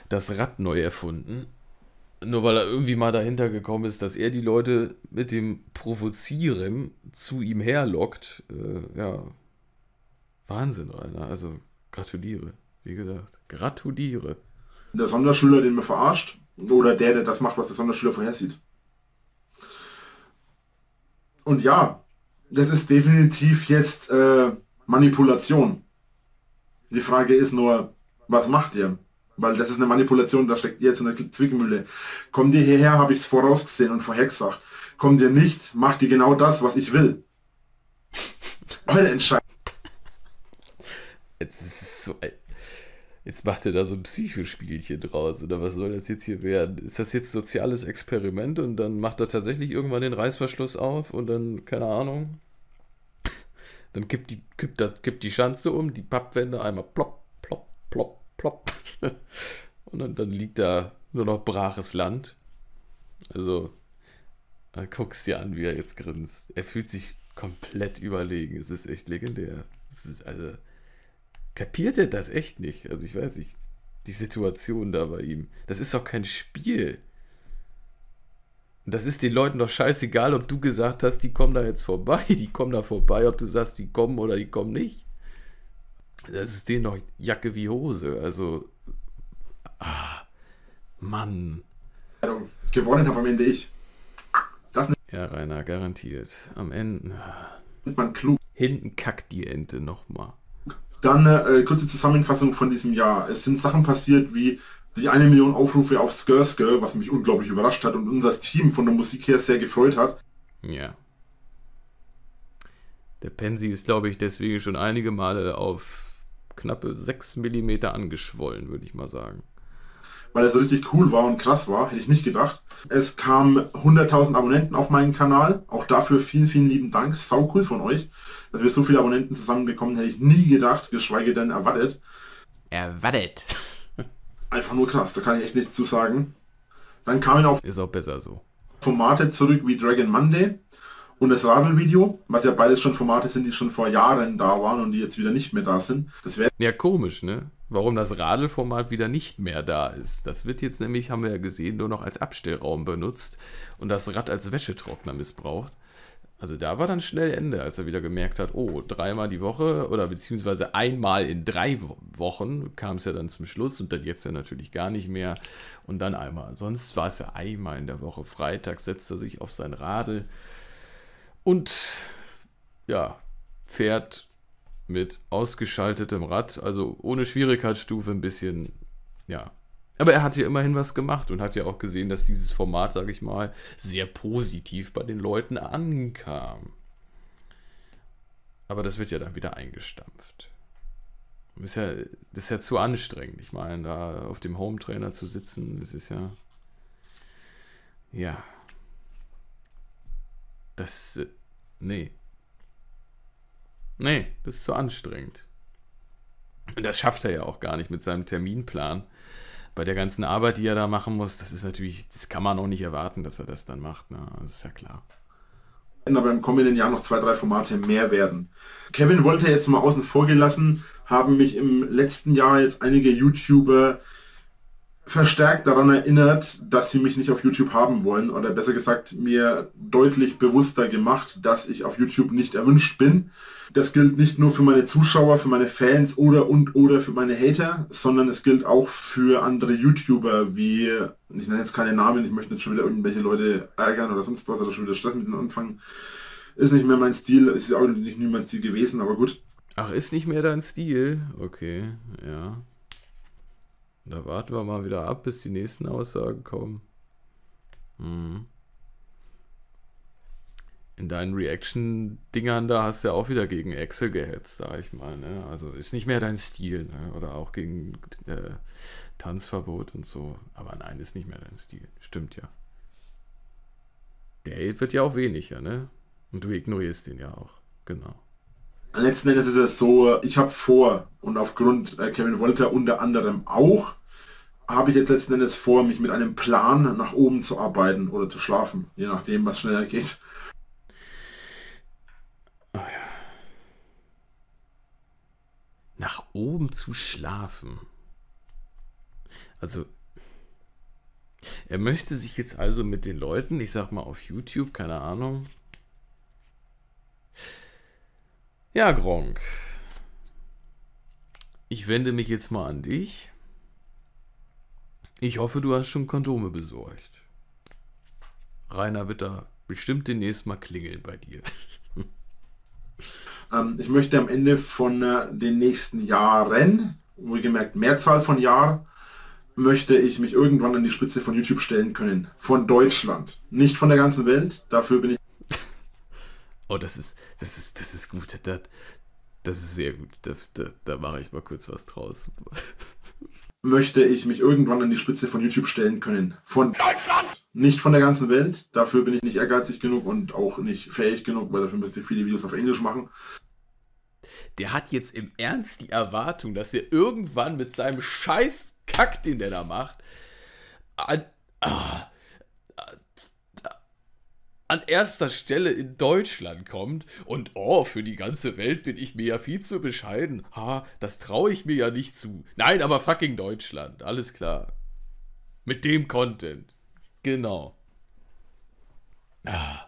Speaker 2: das Rad neu erfunden. Nur weil er irgendwie mal dahinter gekommen ist, dass er die Leute mit dem Provozieren zu ihm herlockt. Äh, ja, Wahnsinn, Rainer. Also gratuliere. Wie gesagt, gratuliere
Speaker 3: der Sonderschüler, den man verarscht, oder der, der das macht, was der Sonderschüler vorhersieht. Und ja, das ist definitiv jetzt äh, Manipulation. Die Frage ist nur, was macht ihr? Weil das ist eine Manipulation, da steckt ihr jetzt in der Zwickmühle. Kommt ihr hierher, habe ich es vorausgesehen und vorhergesagt. Kommt ihr nicht, macht ihr genau das, was ich will. Eure Entscheidung.
Speaker 2: Jetzt ist es so, Jetzt macht er da so ein Psychospielchen draus, oder was soll das jetzt hier werden? Ist das jetzt soziales Experiment und dann macht er tatsächlich irgendwann den Reißverschluss auf und dann, keine Ahnung, dann kippt die, kippt das, kippt die Schanze um, die Pappwände einmal plopp, plopp, plopp, plopp. und dann, dann liegt da nur noch braches Land. Also, dann guckst dir an, wie er jetzt grinst. Er fühlt sich komplett überlegen. Es ist echt legendär. Es ist also kapiert er das echt nicht. Also ich weiß nicht, die Situation da bei ihm. Das ist doch kein Spiel. Das ist den Leuten doch scheißegal, ob du gesagt hast, die kommen da jetzt vorbei, die kommen da vorbei, ob du sagst, die kommen oder die kommen nicht. Das ist denen doch Jacke wie Hose. Also, ah, Mann.
Speaker 3: Gewonnen habe am Ende ich.
Speaker 2: Das ja, Rainer, garantiert. Am Ende.
Speaker 3: Man klug.
Speaker 2: Hinten kackt die Ente nochmal.
Speaker 3: Dann eine äh, kurze Zusammenfassung von diesem Jahr. Es sind Sachen passiert wie die eine Million Aufrufe auf Skr, was mich unglaublich überrascht hat und unser Team von der Musik her sehr gefreut hat.
Speaker 2: Ja. Der Pensi ist, glaube ich, deswegen schon einige Male auf knappe 6 mm angeschwollen, würde ich mal sagen.
Speaker 3: Weil es richtig cool war und krass war, hätte ich nicht gedacht. Es kamen 100.000 Abonnenten auf meinen Kanal. Auch dafür vielen, vielen lieben Dank. Sau cool von euch. Dass wir so viele Abonnenten zusammenbekommen, hätte ich nie gedacht, geschweige denn erwartet.
Speaker 2: Erwartet.
Speaker 3: Einfach nur krass, da kann ich echt nichts zu sagen. Dann kamen auch
Speaker 2: Ist auch besser so.
Speaker 3: Formate zurück wie Dragon Monday und das Radl-Video, was ja beides schon Formate sind, die schon vor Jahren da waren und die jetzt wieder nicht mehr da sind. Das wäre
Speaker 2: Ja, komisch, ne? Warum das Radelformat wieder nicht mehr da ist. Das wird jetzt nämlich, haben wir ja gesehen, nur noch als Abstellraum benutzt und das Rad als Wäschetrockner missbraucht. Also da war dann schnell Ende, als er wieder gemerkt hat, oh, dreimal die Woche oder beziehungsweise einmal in drei Wo- Wochen kam es ja dann zum Schluss und dann jetzt ja natürlich gar nicht mehr und dann einmal. Sonst war es ja einmal in der Woche. Freitag setzt er sich auf sein Radl und ja, fährt mit ausgeschaltetem Rad, also ohne Schwierigkeitsstufe ein bisschen, ja. Aber er hat ja immerhin was gemacht und hat ja auch gesehen, dass dieses Format, sage ich mal, sehr positiv bei den Leuten ankam. Aber das wird ja dann wieder eingestampft. Ist ja, das ist ja zu anstrengend. Ich meine, da auf dem Home-Trainer zu sitzen, das ist ja. Ja. Das. Nee. Nee, das ist zu anstrengend. Und das schafft er ja auch gar nicht mit seinem Terminplan. Bei der ganzen Arbeit, die er da machen muss, das ist natürlich, das kann man auch nicht erwarten, dass er das dann macht. Ne? Das ist ja klar.
Speaker 3: aber im kommenden Jahr noch zwei, drei Formate mehr werden. Kevin wollte jetzt mal außen vor gelassen, haben mich im letzten Jahr jetzt einige YouTuber verstärkt daran erinnert, dass sie mich nicht auf YouTube haben wollen oder besser gesagt mir deutlich bewusster gemacht, dass ich auf YouTube nicht erwünscht bin. Das gilt nicht nur für meine Zuschauer, für meine Fans oder und oder für meine Hater, sondern es gilt auch für andere YouTuber wie, ich nenne jetzt keine Namen, ich möchte nicht schon wieder irgendwelche Leute ärgern oder sonst was oder schon wieder Stress mit den anfangen. Ist nicht mehr mein Stil, ist auch nicht nie mein Stil gewesen, aber gut.
Speaker 2: Ach, ist nicht mehr dein Stil? Okay, ja. Da warten wir mal wieder ab, bis die nächsten Aussagen kommen. Hm. In deinen Reaction-Dingern da hast du ja auch wieder gegen Excel gehetzt, sag ich mal. Ne? Also ist nicht mehr dein Stil. Ne? Oder auch gegen äh, Tanzverbot und so. Aber nein, ist nicht mehr dein Stil. Stimmt ja. Der wird ja auch weniger, ne? Und du ignorierst ihn ja auch. Genau.
Speaker 3: Letzten Endes ist es so, ich habe vor und aufgrund äh, Kevin Wolter unter anderem auch, habe ich jetzt letzten Endes vor, mich mit einem Plan nach oben zu arbeiten oder zu schlafen, je nachdem, was schneller geht.
Speaker 2: Nach oben zu schlafen. Also, er möchte sich jetzt also mit den Leuten, ich sag mal auf YouTube, keine Ahnung. Ja, Gronk. Ich wende mich jetzt mal an dich. Ich hoffe, du hast schon Kondome besorgt. Rainer wird da bestimmt demnächst mal klingeln bei dir.
Speaker 3: Ähm, ich möchte am Ende von äh, den nächsten Jahren, wohlgemerkt Mehrzahl von Jahren, möchte ich mich irgendwann an die Spitze von YouTube stellen können. Von Deutschland. Nicht von der ganzen Welt. Dafür bin ich
Speaker 2: Oh, das ist, das ist, das ist gut. Das, das ist sehr gut. Da, da, da mache ich mal kurz was draus.
Speaker 3: möchte ich mich irgendwann an die Spitze von YouTube stellen können. Von Deutschland! Nicht von der ganzen Welt. Dafür bin ich nicht ehrgeizig genug und auch nicht fähig genug, weil dafür müsste ich viele Videos auf Englisch machen.
Speaker 2: Der hat jetzt im Ernst die Erwartung, dass wir irgendwann mit seinem scheiß Kack, den der da macht, an, ah, an erster Stelle in Deutschland kommt und oh, für die ganze Welt bin ich mir ja viel zu bescheiden. Ha, das traue ich mir ja nicht zu. Nein, aber fucking Deutschland, alles klar. Mit dem Content. Genau. Ah.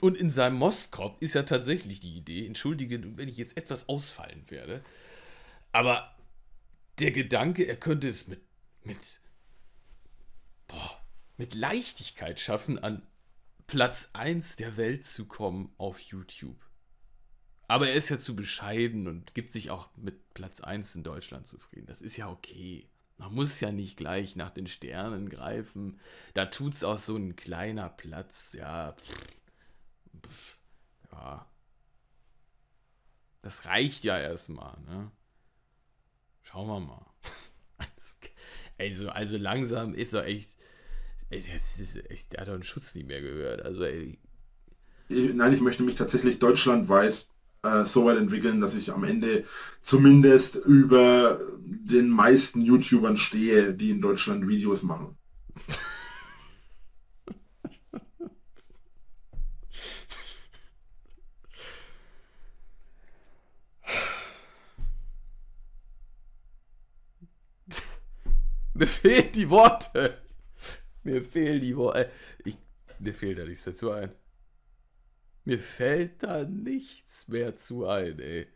Speaker 2: Und in seinem Moskop ist ja tatsächlich die Idee, entschuldige, wenn ich jetzt etwas ausfallen werde, aber der Gedanke, er könnte es mit, mit, boah, mit Leichtigkeit schaffen, an Platz 1 der Welt zu kommen auf YouTube. Aber er ist ja zu bescheiden und gibt sich auch mit Platz 1 in Deutschland zufrieden. Das ist ja okay. Man muss ja nicht gleich nach den Sternen greifen. Da tut's auch so ein kleiner Platz, ja. Pff, ja. Das reicht ja erstmal, ne? Schauen wir mal. Also, also langsam ist er echt. Jetzt ist echt, der hat doch einen Schutz nicht mehr gehört. Also, ey.
Speaker 3: Nein, ich möchte mich tatsächlich deutschlandweit äh, so weit entwickeln, dass ich am Ende zumindest über den meisten YouTubern stehe, die in Deutschland Videos machen.
Speaker 2: Mir fehlen die Worte. Mir fehlen die Worte. Ich, mir fehlt da nichts mehr zu ein. Mir fällt da nichts mehr zu ein, ey.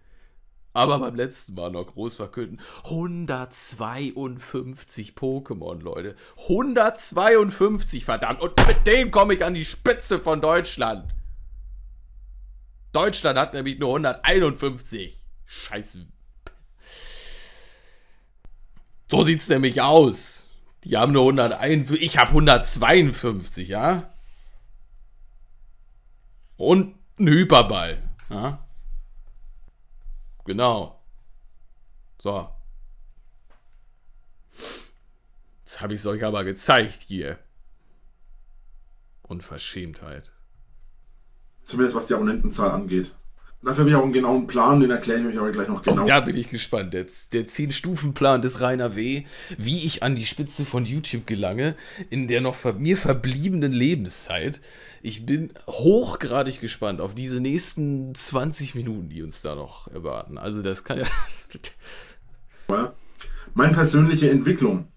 Speaker 2: Aber beim letzten Mal noch groß verkünden. 152 Pokémon, Leute. 152, verdammt. Und mit denen komme ich an die Spitze von Deutschland. Deutschland hat nämlich nur 151. Scheiße. So sieht's nämlich aus. Die haben nur 151. Ich habe 152, ja? Und ein Hyperball. Ja? Genau. So. Das habe ich euch aber gezeigt hier. Unverschämtheit.
Speaker 3: Zumindest was die Abonnentenzahl angeht. Dafür habe ich auch einen genauen Plan, den erkläre ich euch aber gleich noch genau.
Speaker 2: Und da bin ich gespannt. Der, der 10-Stufen-Plan des Rainer W., wie ich an die Spitze von YouTube gelange, in der noch mir verbliebenen Lebenszeit. Ich bin hochgradig gespannt auf diese nächsten 20 Minuten, die uns da noch erwarten. Also das kann ja...
Speaker 3: Meine persönliche Entwicklung.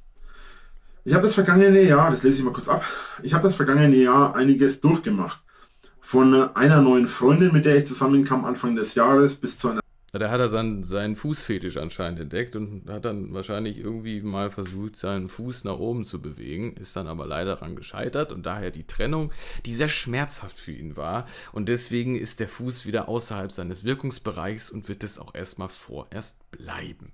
Speaker 3: Ich habe das vergangene Jahr, das lese ich mal kurz ab, ich habe das vergangene Jahr einiges durchgemacht von einer neuen Freundin, mit der ich zusammenkam Anfang des Jahres, bis zu einer.
Speaker 2: Da hat er seinen, seinen Fußfetisch anscheinend entdeckt und hat dann wahrscheinlich irgendwie mal versucht, seinen Fuß nach oben zu bewegen, ist dann aber leider daran gescheitert und daher die Trennung, die sehr schmerzhaft für ihn war. Und deswegen ist der Fuß wieder außerhalb seines Wirkungsbereichs und wird es auch erstmal vorerst bleiben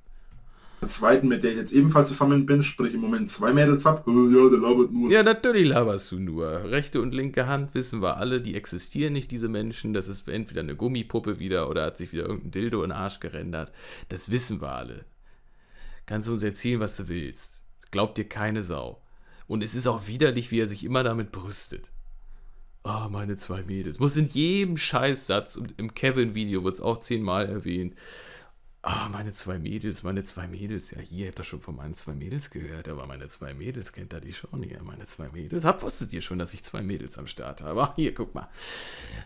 Speaker 3: zweiten, mit der ich jetzt ebenfalls zusammen bin, sprich im Moment zwei Mädels hab. Oh, ja, der labert nur.
Speaker 2: Ja, natürlich laberst du nur. Rechte und linke Hand wissen wir alle, die existieren nicht, diese Menschen. Das ist entweder eine Gummipuppe wieder oder hat sich wieder irgendein Dildo in den Arsch gerendert. Das wissen wir alle. Kannst du uns erzählen, was du willst. Glaubt dir keine Sau. Und es ist auch widerlich, wie er sich immer damit brüstet. Oh, meine zwei Mädels. Muss in jedem Scheißsatz im Kevin-Video wird es auch zehnmal erwähnt. Ah, meine zwei Mädels, meine zwei Mädels. Ja, hier habt ihr schon von meinen zwei Mädels gehört, aber meine zwei Mädels kennt ihr die schon hier. Meine zwei Mädels. Hab, wusstet ihr schon, dass ich zwei Mädels am Start habe? Ach, hier, guck mal.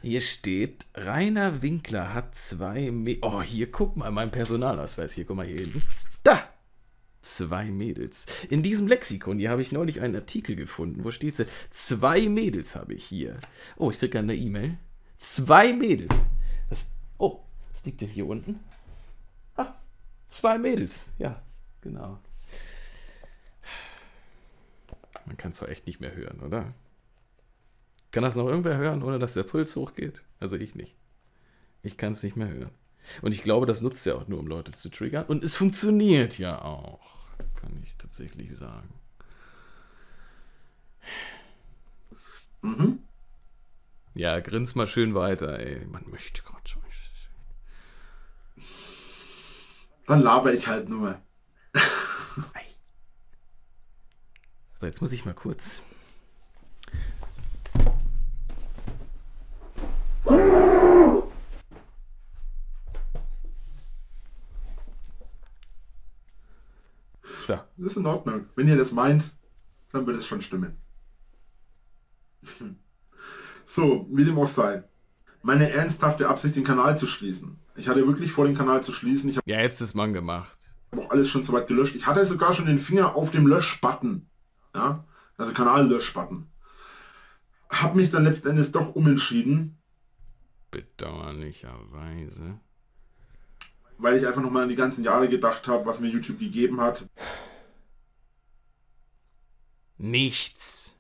Speaker 2: Hier steht, Rainer Winkler hat zwei Mädels. Oh, hier, guck mal, mein Personalausweis. Hier, guck mal hier hinten. Da! Zwei Mädels. In diesem Lexikon, hier habe ich neulich einen Artikel gefunden. Wo steht sie? Zwei Mädels habe ich hier. Oh, ich kriege eine E-Mail. Zwei Mädels. Das, oh, was liegt denn hier unten? Zwei Mädels, ja, genau. Man kann es doch echt nicht mehr hören, oder? Kann das noch irgendwer hören, ohne dass der Puls hochgeht? Also ich nicht. Ich kann es nicht mehr hören. Und ich glaube, das nutzt er auch nur, um Leute zu triggern. Und es funktioniert ja auch, kann ich tatsächlich sagen. Mhm. Ja, grins mal schön weiter, ey. Man möchte gerade schon.
Speaker 3: Dann laber ich halt nur.
Speaker 2: so, jetzt muss ich mal kurz.
Speaker 3: So. Das ist in Ordnung. Wenn ihr das meint, dann wird es schon stimmen. so, wie dem auch sei. Meine ernsthafte Absicht, den Kanal zu schließen. Ich hatte wirklich vor, den Kanal zu schließen. Ich
Speaker 2: ja, jetzt ist man gemacht.
Speaker 3: Ich habe auch alles schon soweit gelöscht. Ich hatte sogar schon den Finger auf dem Löschbutton. Ja, also Kanal-Löschbutton. Hab mich dann letztendlich doch umentschieden.
Speaker 2: Bedauerlicherweise.
Speaker 3: Weil ich einfach nochmal an die ganzen Jahre gedacht habe, was mir YouTube gegeben hat.
Speaker 2: Nichts.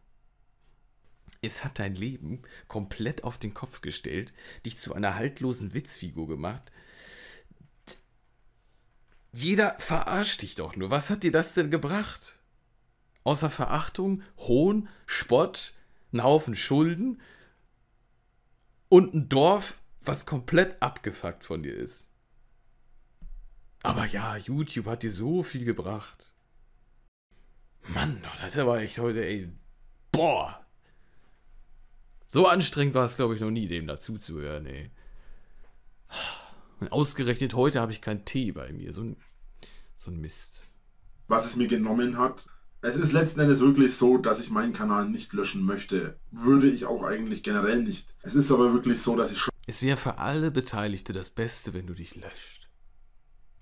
Speaker 2: Es hat dein Leben komplett auf den Kopf gestellt, dich zu einer haltlosen Witzfigur gemacht. Jeder verarscht dich doch nur. Was hat dir das denn gebracht? Außer Verachtung, Hohn, Spott, einen Haufen Schulden und ein Dorf, was komplett abgefuckt von dir ist. Aber ja, YouTube hat dir so viel gebracht. Mann, oh, das ist aber echt heute, ey. Boah. So anstrengend war es, glaube ich, noch nie, dem dazuzuhören, ey. Und ausgerechnet heute habe ich keinen Tee bei mir. So ein, so ein Mist.
Speaker 3: Was es mir genommen hat. Es ist letzten Endes wirklich so, dass ich meinen Kanal nicht löschen möchte. Würde ich auch eigentlich generell nicht. Es ist aber wirklich so, dass ich schon
Speaker 2: Es wäre für alle Beteiligte das Beste, wenn du dich löscht.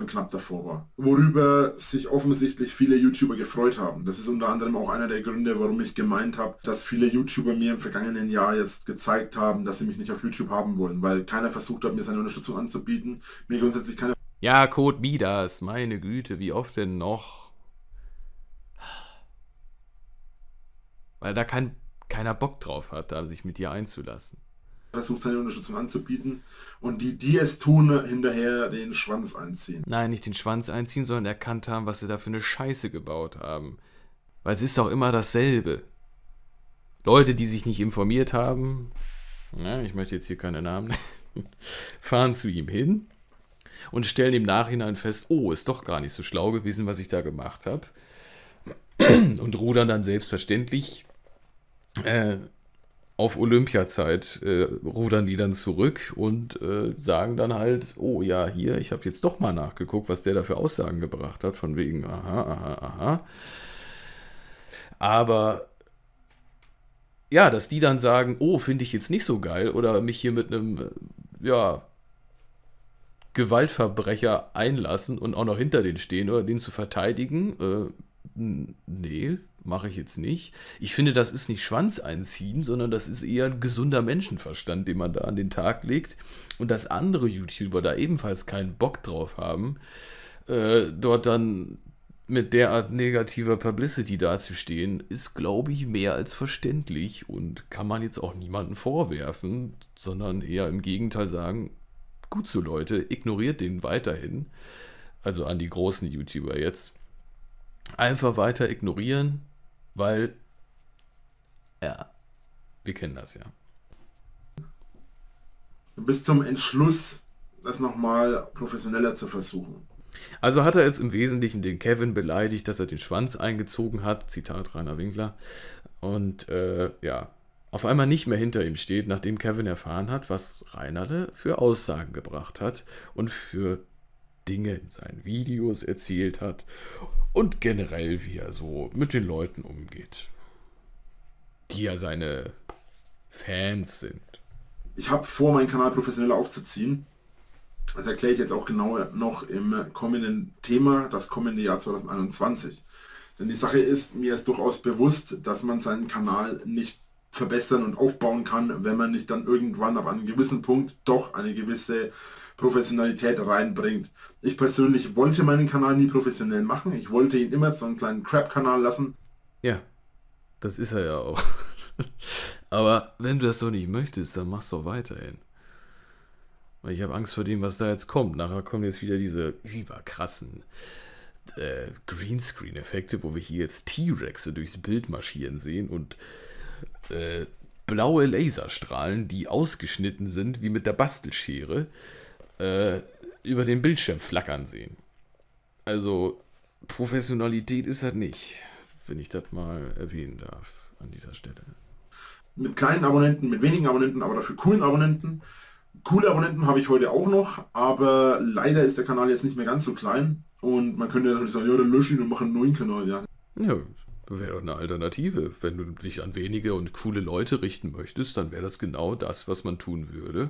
Speaker 3: Knapp davor war. Worüber sich offensichtlich viele YouTuber gefreut haben. Das ist unter anderem auch einer der Gründe, warum ich gemeint habe, dass viele YouTuber mir im vergangenen Jahr jetzt gezeigt haben, dass sie mich nicht auf YouTube haben wollen, weil keiner versucht hat, mir seine Unterstützung anzubieten, mir grundsätzlich keine
Speaker 2: Ja, Code Midas, meine Güte, wie oft denn noch? Weil da kein, keiner Bock drauf hat, sich mit dir einzulassen.
Speaker 3: Versucht, seine Unterstützung anzubieten und die, die es tun, hinterher den Schwanz einziehen.
Speaker 2: Nein, nicht den Schwanz einziehen, sondern erkannt haben, was sie da für eine Scheiße gebaut haben. Weil es ist doch immer dasselbe. Leute, die sich nicht informiert haben, na, ich möchte jetzt hier keine Namen nennen, fahren zu ihm hin und stellen im Nachhinein fest, oh, ist doch gar nicht so schlau gewesen, was ich da gemacht habe. Und rudern dann selbstverständlich äh, auf Olympiazeit, äh, rudern die dann zurück und äh, sagen dann halt, oh ja, hier, ich habe jetzt doch mal nachgeguckt, was der da für Aussagen gebracht hat, von wegen, aha, aha, aha. Aber ja, dass die dann sagen, oh, finde ich jetzt nicht so geil oder mich hier mit einem, äh, ja, Gewaltverbrecher einlassen und auch noch hinter den stehen oder den zu verteidigen, äh, nee, mache ich jetzt nicht. Ich finde, das ist nicht Schwanz einziehen, sondern das ist eher ein gesunder Menschenverstand, den man da an den Tag legt. Und dass andere YouTuber da ebenfalls keinen Bock drauf haben, äh, dort dann mit derart negativer Publicity dazustehen, ist, glaube ich, mehr als verständlich und kann man jetzt auch niemandem vorwerfen, sondern eher im Gegenteil sagen, gut so Leute, ignoriert den weiterhin, also an die großen YouTuber jetzt, einfach weiter ignorieren, weil, ja, wir kennen das ja.
Speaker 3: Bis zum Entschluss, das nochmal professioneller zu versuchen.
Speaker 2: Also hat er jetzt im Wesentlichen den Kevin beleidigt, dass er den Schwanz eingezogen hat, Zitat Rainer Winkler, und äh, ja, auf einmal nicht mehr hinter ihm steht, nachdem Kevin erfahren hat, was Reinerle für Aussagen gebracht hat und für Dinge in seinen Videos erzählt hat und generell, wie er so mit den Leuten umgeht, die ja seine Fans sind.
Speaker 3: Ich habe vor, meinen Kanal professioneller aufzuziehen. Das erkläre ich jetzt auch genau noch im kommenden Thema, das kommende Jahr 2021. Denn die Sache ist, mir ist durchaus bewusst, dass man seinen Kanal nicht verbessern und aufbauen kann, wenn man nicht dann irgendwann ab einem gewissen Punkt doch eine gewisse Professionalität reinbringt. Ich persönlich wollte meinen Kanal nie professionell machen. Ich wollte ihn immer so einen kleinen Crap-Kanal lassen.
Speaker 2: Ja, das ist er ja auch. Aber wenn du das so nicht möchtest, dann mach's doch weiterhin. Weil ich habe Angst vor dem, was da jetzt kommt. Nachher kommen jetzt wieder diese überkrassen äh, Greenscreen-Effekte, wo wir hier jetzt T-Rexe durchs Bild marschieren sehen und äh, blaue Laserstrahlen, die ausgeschnitten sind, wie mit der Bastelschere, äh, über den Bildschirm flackern sehen. Also, Professionalität ist das nicht, wenn ich das mal erwähnen darf an dieser Stelle.
Speaker 3: Mit kleinen Abonnenten, mit wenigen Abonnenten, aber dafür coolen Abonnenten. Coole Abonnenten habe ich heute auch noch, aber leider ist der Kanal jetzt nicht mehr ganz so klein. Und man könnte natürlich sagen, ja, dann lösche ihn und mache einen neuen Kanal. Ja,
Speaker 2: Ja, wäre doch eine Alternative. Wenn du dich an wenige und coole Leute richten möchtest, dann wäre das genau das, was man tun würde.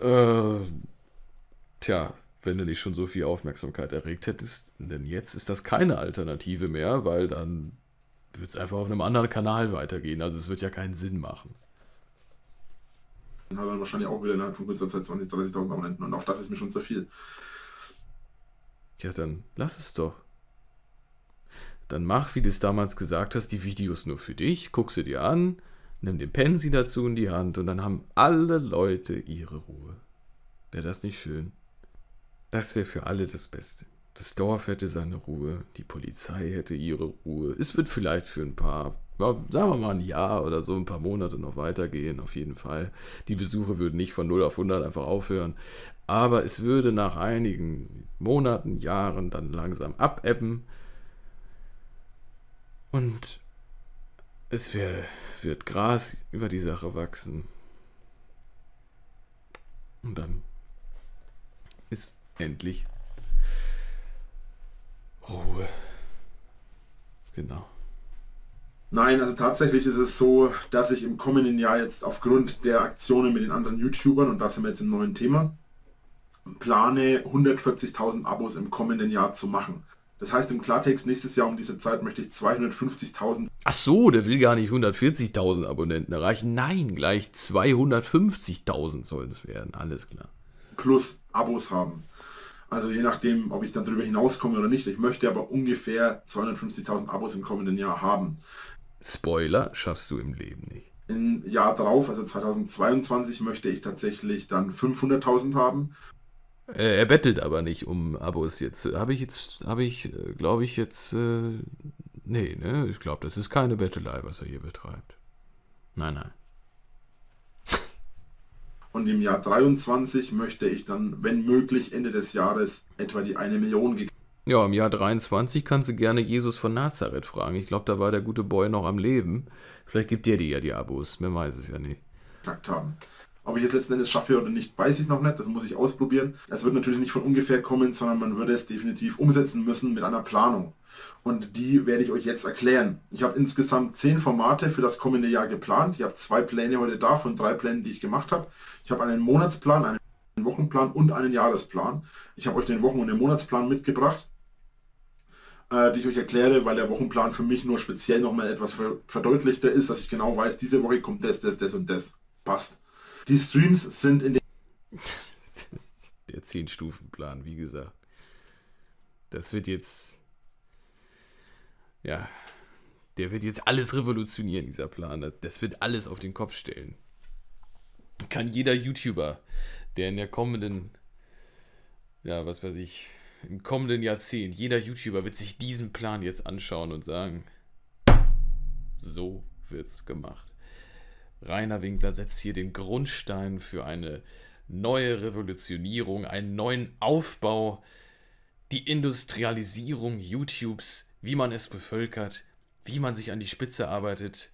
Speaker 2: Äh, tja, wenn du nicht schon so viel Aufmerksamkeit erregt hättest, denn jetzt ist das keine Alternative mehr, weil dann wird es einfach auf einem anderen Kanal weitergehen. Also es wird ja keinen Sinn machen.
Speaker 3: Dann hat er wahrscheinlich auch wieder innerhalb von kurzer Zeit 20.000, 30.000 Abonnenten. Und auch das ist mir schon zu viel.
Speaker 2: Tja, dann lass es doch. Dann mach, wie du es damals gesagt hast, die Videos nur für dich, guck sie dir an, nimm den Pensi dazu in die Hand und dann haben alle Leute ihre Ruhe. Wäre das nicht schön? Das wäre für alle das Beste. Das Dorf hätte seine Ruhe, die Polizei hätte ihre Ruhe. Es wird vielleicht für ein paar, sagen wir mal ein Jahr oder so, ein paar Monate noch weitergehen, auf jeden Fall. Die Besuche würden nicht von 0 auf 100 einfach aufhören. Aber es würde nach einigen Monaten, Jahren dann langsam abebben. Und es wär, wird Gras über die Sache wachsen. Und dann ist endlich Ruhe. Genau.
Speaker 3: Nein, also tatsächlich ist es so, dass ich im kommenden Jahr jetzt aufgrund der Aktionen mit den anderen YouTubern, und da sind wir jetzt im neuen Thema, plane 140.000 Abos im kommenden Jahr zu machen. Das heißt im Klartext, nächstes Jahr um diese Zeit möchte ich 250.000
Speaker 2: Ach so, der will gar nicht 140.000 Abonnenten erreichen. Nein, gleich 250.000 sollen es werden. Alles klar.
Speaker 3: plus Abos haben. Also je nachdem, ob ich dann darüber hinauskomme oder nicht. Ich möchte aber ungefähr 250.000 Abos im kommenden Jahr haben.
Speaker 2: Spoiler schaffst du im Leben nicht.
Speaker 3: Im Jahr darauf, also 2022, möchte ich tatsächlich dann 500.000 haben.
Speaker 2: Äh, er bettelt aber nicht um Abos jetzt. Habe ich jetzt, habe ich, äh, glaube ich jetzt, äh, nee, ne? Ich glaube, das ist keine Bettelei, was er hier betreibt. Nein, nein.
Speaker 3: Und im Jahr 23 möchte ich dann, wenn möglich, Ende des Jahres etwa die eine Million
Speaker 2: Ja, im Jahr 23 kannst du gerne Jesus von Nazareth fragen. Ich glaube, da war der gute Boy noch am Leben. Vielleicht gibt der dir ja die Abos. Man weiß es ja nicht.
Speaker 3: haben. Ob ich es letzten Endes schaffe oder nicht, weiß ich noch nicht. Das muss ich ausprobieren. Es wird natürlich nicht von ungefähr kommen, sondern man würde es definitiv umsetzen müssen mit einer Planung. Und die werde ich euch jetzt erklären. Ich habe insgesamt zehn Formate für das kommende Jahr geplant. Ich habe zwei Pläne heute da von drei Plänen, die ich gemacht habe. Ich habe einen Monatsplan, einen Wochenplan und einen Jahresplan. Ich habe euch den Wochen- und den Monatsplan mitgebracht, äh, die ich euch erkläre, weil der Wochenplan für mich nur speziell nochmal etwas ver verdeutlichter ist, dass ich genau weiß, diese Woche kommt das, das, das und das. Passt. Die Streams sind in den
Speaker 2: Der 10-Stufen-Plan, wie gesagt. Das wird jetzt. Ja. Der wird jetzt alles revolutionieren, dieser Plan. Das- wird alles auf den Kopf stellen. Kann jeder YouTuber, der in der kommenden. Ja, was weiß ich. Im kommenden Jahrzehnt, jeder YouTuber wird sich diesen Plan jetzt anschauen und sagen: So wird's gemacht. Rainer Winkler setzt hier den Grundstein für eine neue Revolutionierung, einen neuen Aufbau, die Industrialisierung YouTubes, wie man es bevölkert, wie man sich an die Spitze arbeitet.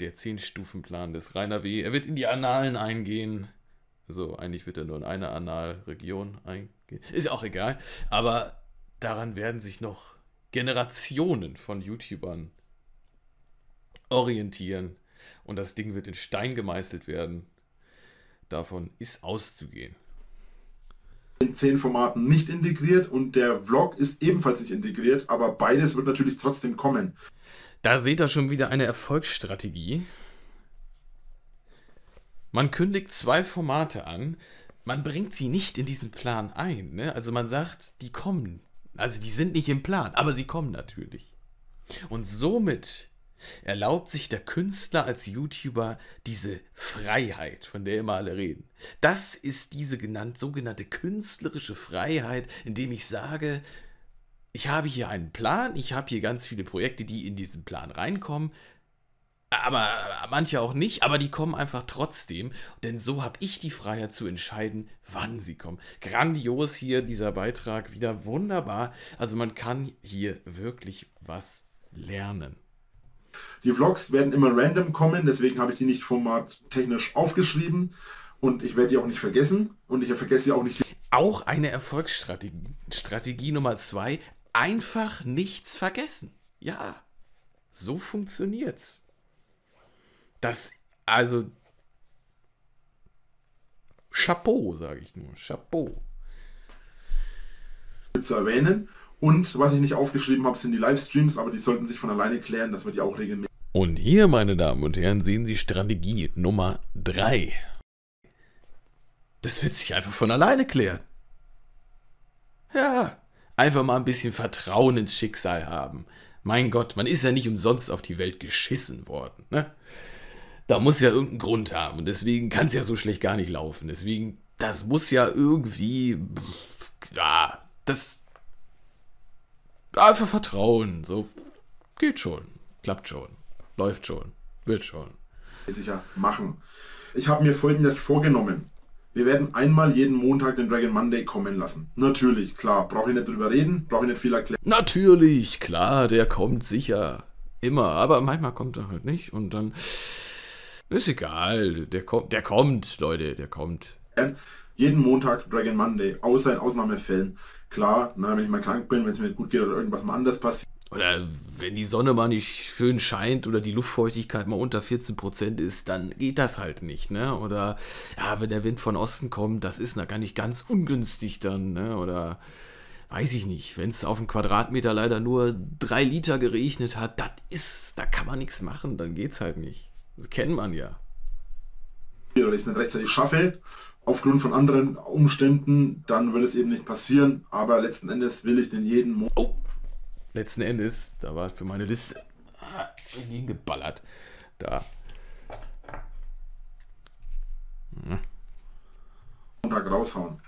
Speaker 2: Der 10-Stufen-Plan des Rainer W. Er wird in die Annalen eingehen. Also eigentlich wird er nur in eine Analregion eingehen. Ist auch egal. Aber daran werden sich noch Generationen von YouTubern orientieren. Und das Ding wird in Stein gemeißelt werden. Davon ist auszugehen.
Speaker 3: In zehn Formaten nicht integriert und der Vlog ist ebenfalls nicht integriert, aber beides wird natürlich trotzdem kommen.
Speaker 2: Da seht ihr schon wieder eine Erfolgsstrategie. Man kündigt zwei Formate an, man bringt sie nicht in diesen Plan ein. Ne? Also man sagt, die kommen. Also die sind nicht im Plan, aber sie kommen natürlich. Und somit erlaubt sich der Künstler als YouTuber diese Freiheit, von der immer alle reden. Das ist diese genannt, sogenannte künstlerische Freiheit, indem ich sage, ich habe hier einen Plan, ich habe hier ganz viele Projekte, die in diesen Plan reinkommen, aber manche auch nicht, aber die kommen einfach trotzdem, denn so habe ich die Freiheit zu entscheiden, wann sie kommen. Grandios hier dieser Beitrag, wieder wunderbar. Also man kann hier wirklich was lernen.
Speaker 3: Die Vlogs werden immer random kommen, deswegen habe ich die nicht formattechnisch aufgeschrieben und ich werde die auch nicht vergessen und ich vergesse auch nicht
Speaker 2: Auch eine Erfolgsstrategie Strategie Nummer zwei, einfach nichts vergessen. Ja, so funktioniert's. Das, also, Chapeau, sage ich nur, Chapeau.
Speaker 3: zu erwähnen. Und was ich nicht aufgeschrieben habe, sind die Livestreams, aber die sollten sich von alleine klären, dass wir die auch regelmäßig
Speaker 2: Und hier, meine Damen und Herren, sehen Sie Strategie Nummer 3. Das wird sich einfach von alleine klären. Ja, einfach mal ein bisschen Vertrauen ins Schicksal haben. Mein Gott, man ist ja nicht umsonst auf die Welt geschissen worden. Ne? Da muss ja irgendeinen Grund haben. Und deswegen kann es ja so schlecht gar nicht laufen. Deswegen, das muss ja irgendwie. Ja, das Einfach vertrauen. So, geht schon. Klappt schon. Läuft schon. Wird schon.
Speaker 3: Sicher machen. Ich habe mir folgendes vorgenommen. Wir werden einmal jeden Montag den Dragon Monday kommen lassen. Natürlich, klar. Brauche ich nicht drüber reden, brauche ich nicht viel erklären.
Speaker 2: Natürlich, klar, der kommt sicher. Immer. Aber manchmal kommt er halt nicht. Und dann ist egal. Der kommt, der kommt, Leute, der kommt.
Speaker 3: Jeden Montag Dragon Monday, außer in Ausnahmefällen. Klar, na, wenn ich mal krank bin, wenn es mir nicht gut geht oder irgendwas mal anders passiert.
Speaker 2: Oder wenn die Sonne mal nicht schön scheint oder die Luftfeuchtigkeit mal unter 14% ist, dann geht das halt nicht, ne? Oder ja, wenn der Wind von Osten kommt, das ist na gar nicht ganz ungünstig dann, ne? Oder weiß ich nicht, wenn es auf einen Quadratmeter leider nur drei Liter geregnet hat, das ist, da kann man nichts machen, dann geht's halt nicht. Das kennt man ja.
Speaker 3: Oder ich es nicht rechtzeitig schaffe, aufgrund von anderen Umständen, dann würde es eben nicht passieren. Aber letzten Endes will ich den jeden Monat.
Speaker 2: Oh! Letzten Endes, da war für meine Liste hingeballert. Da.
Speaker 3: Hm. Montag raushauen.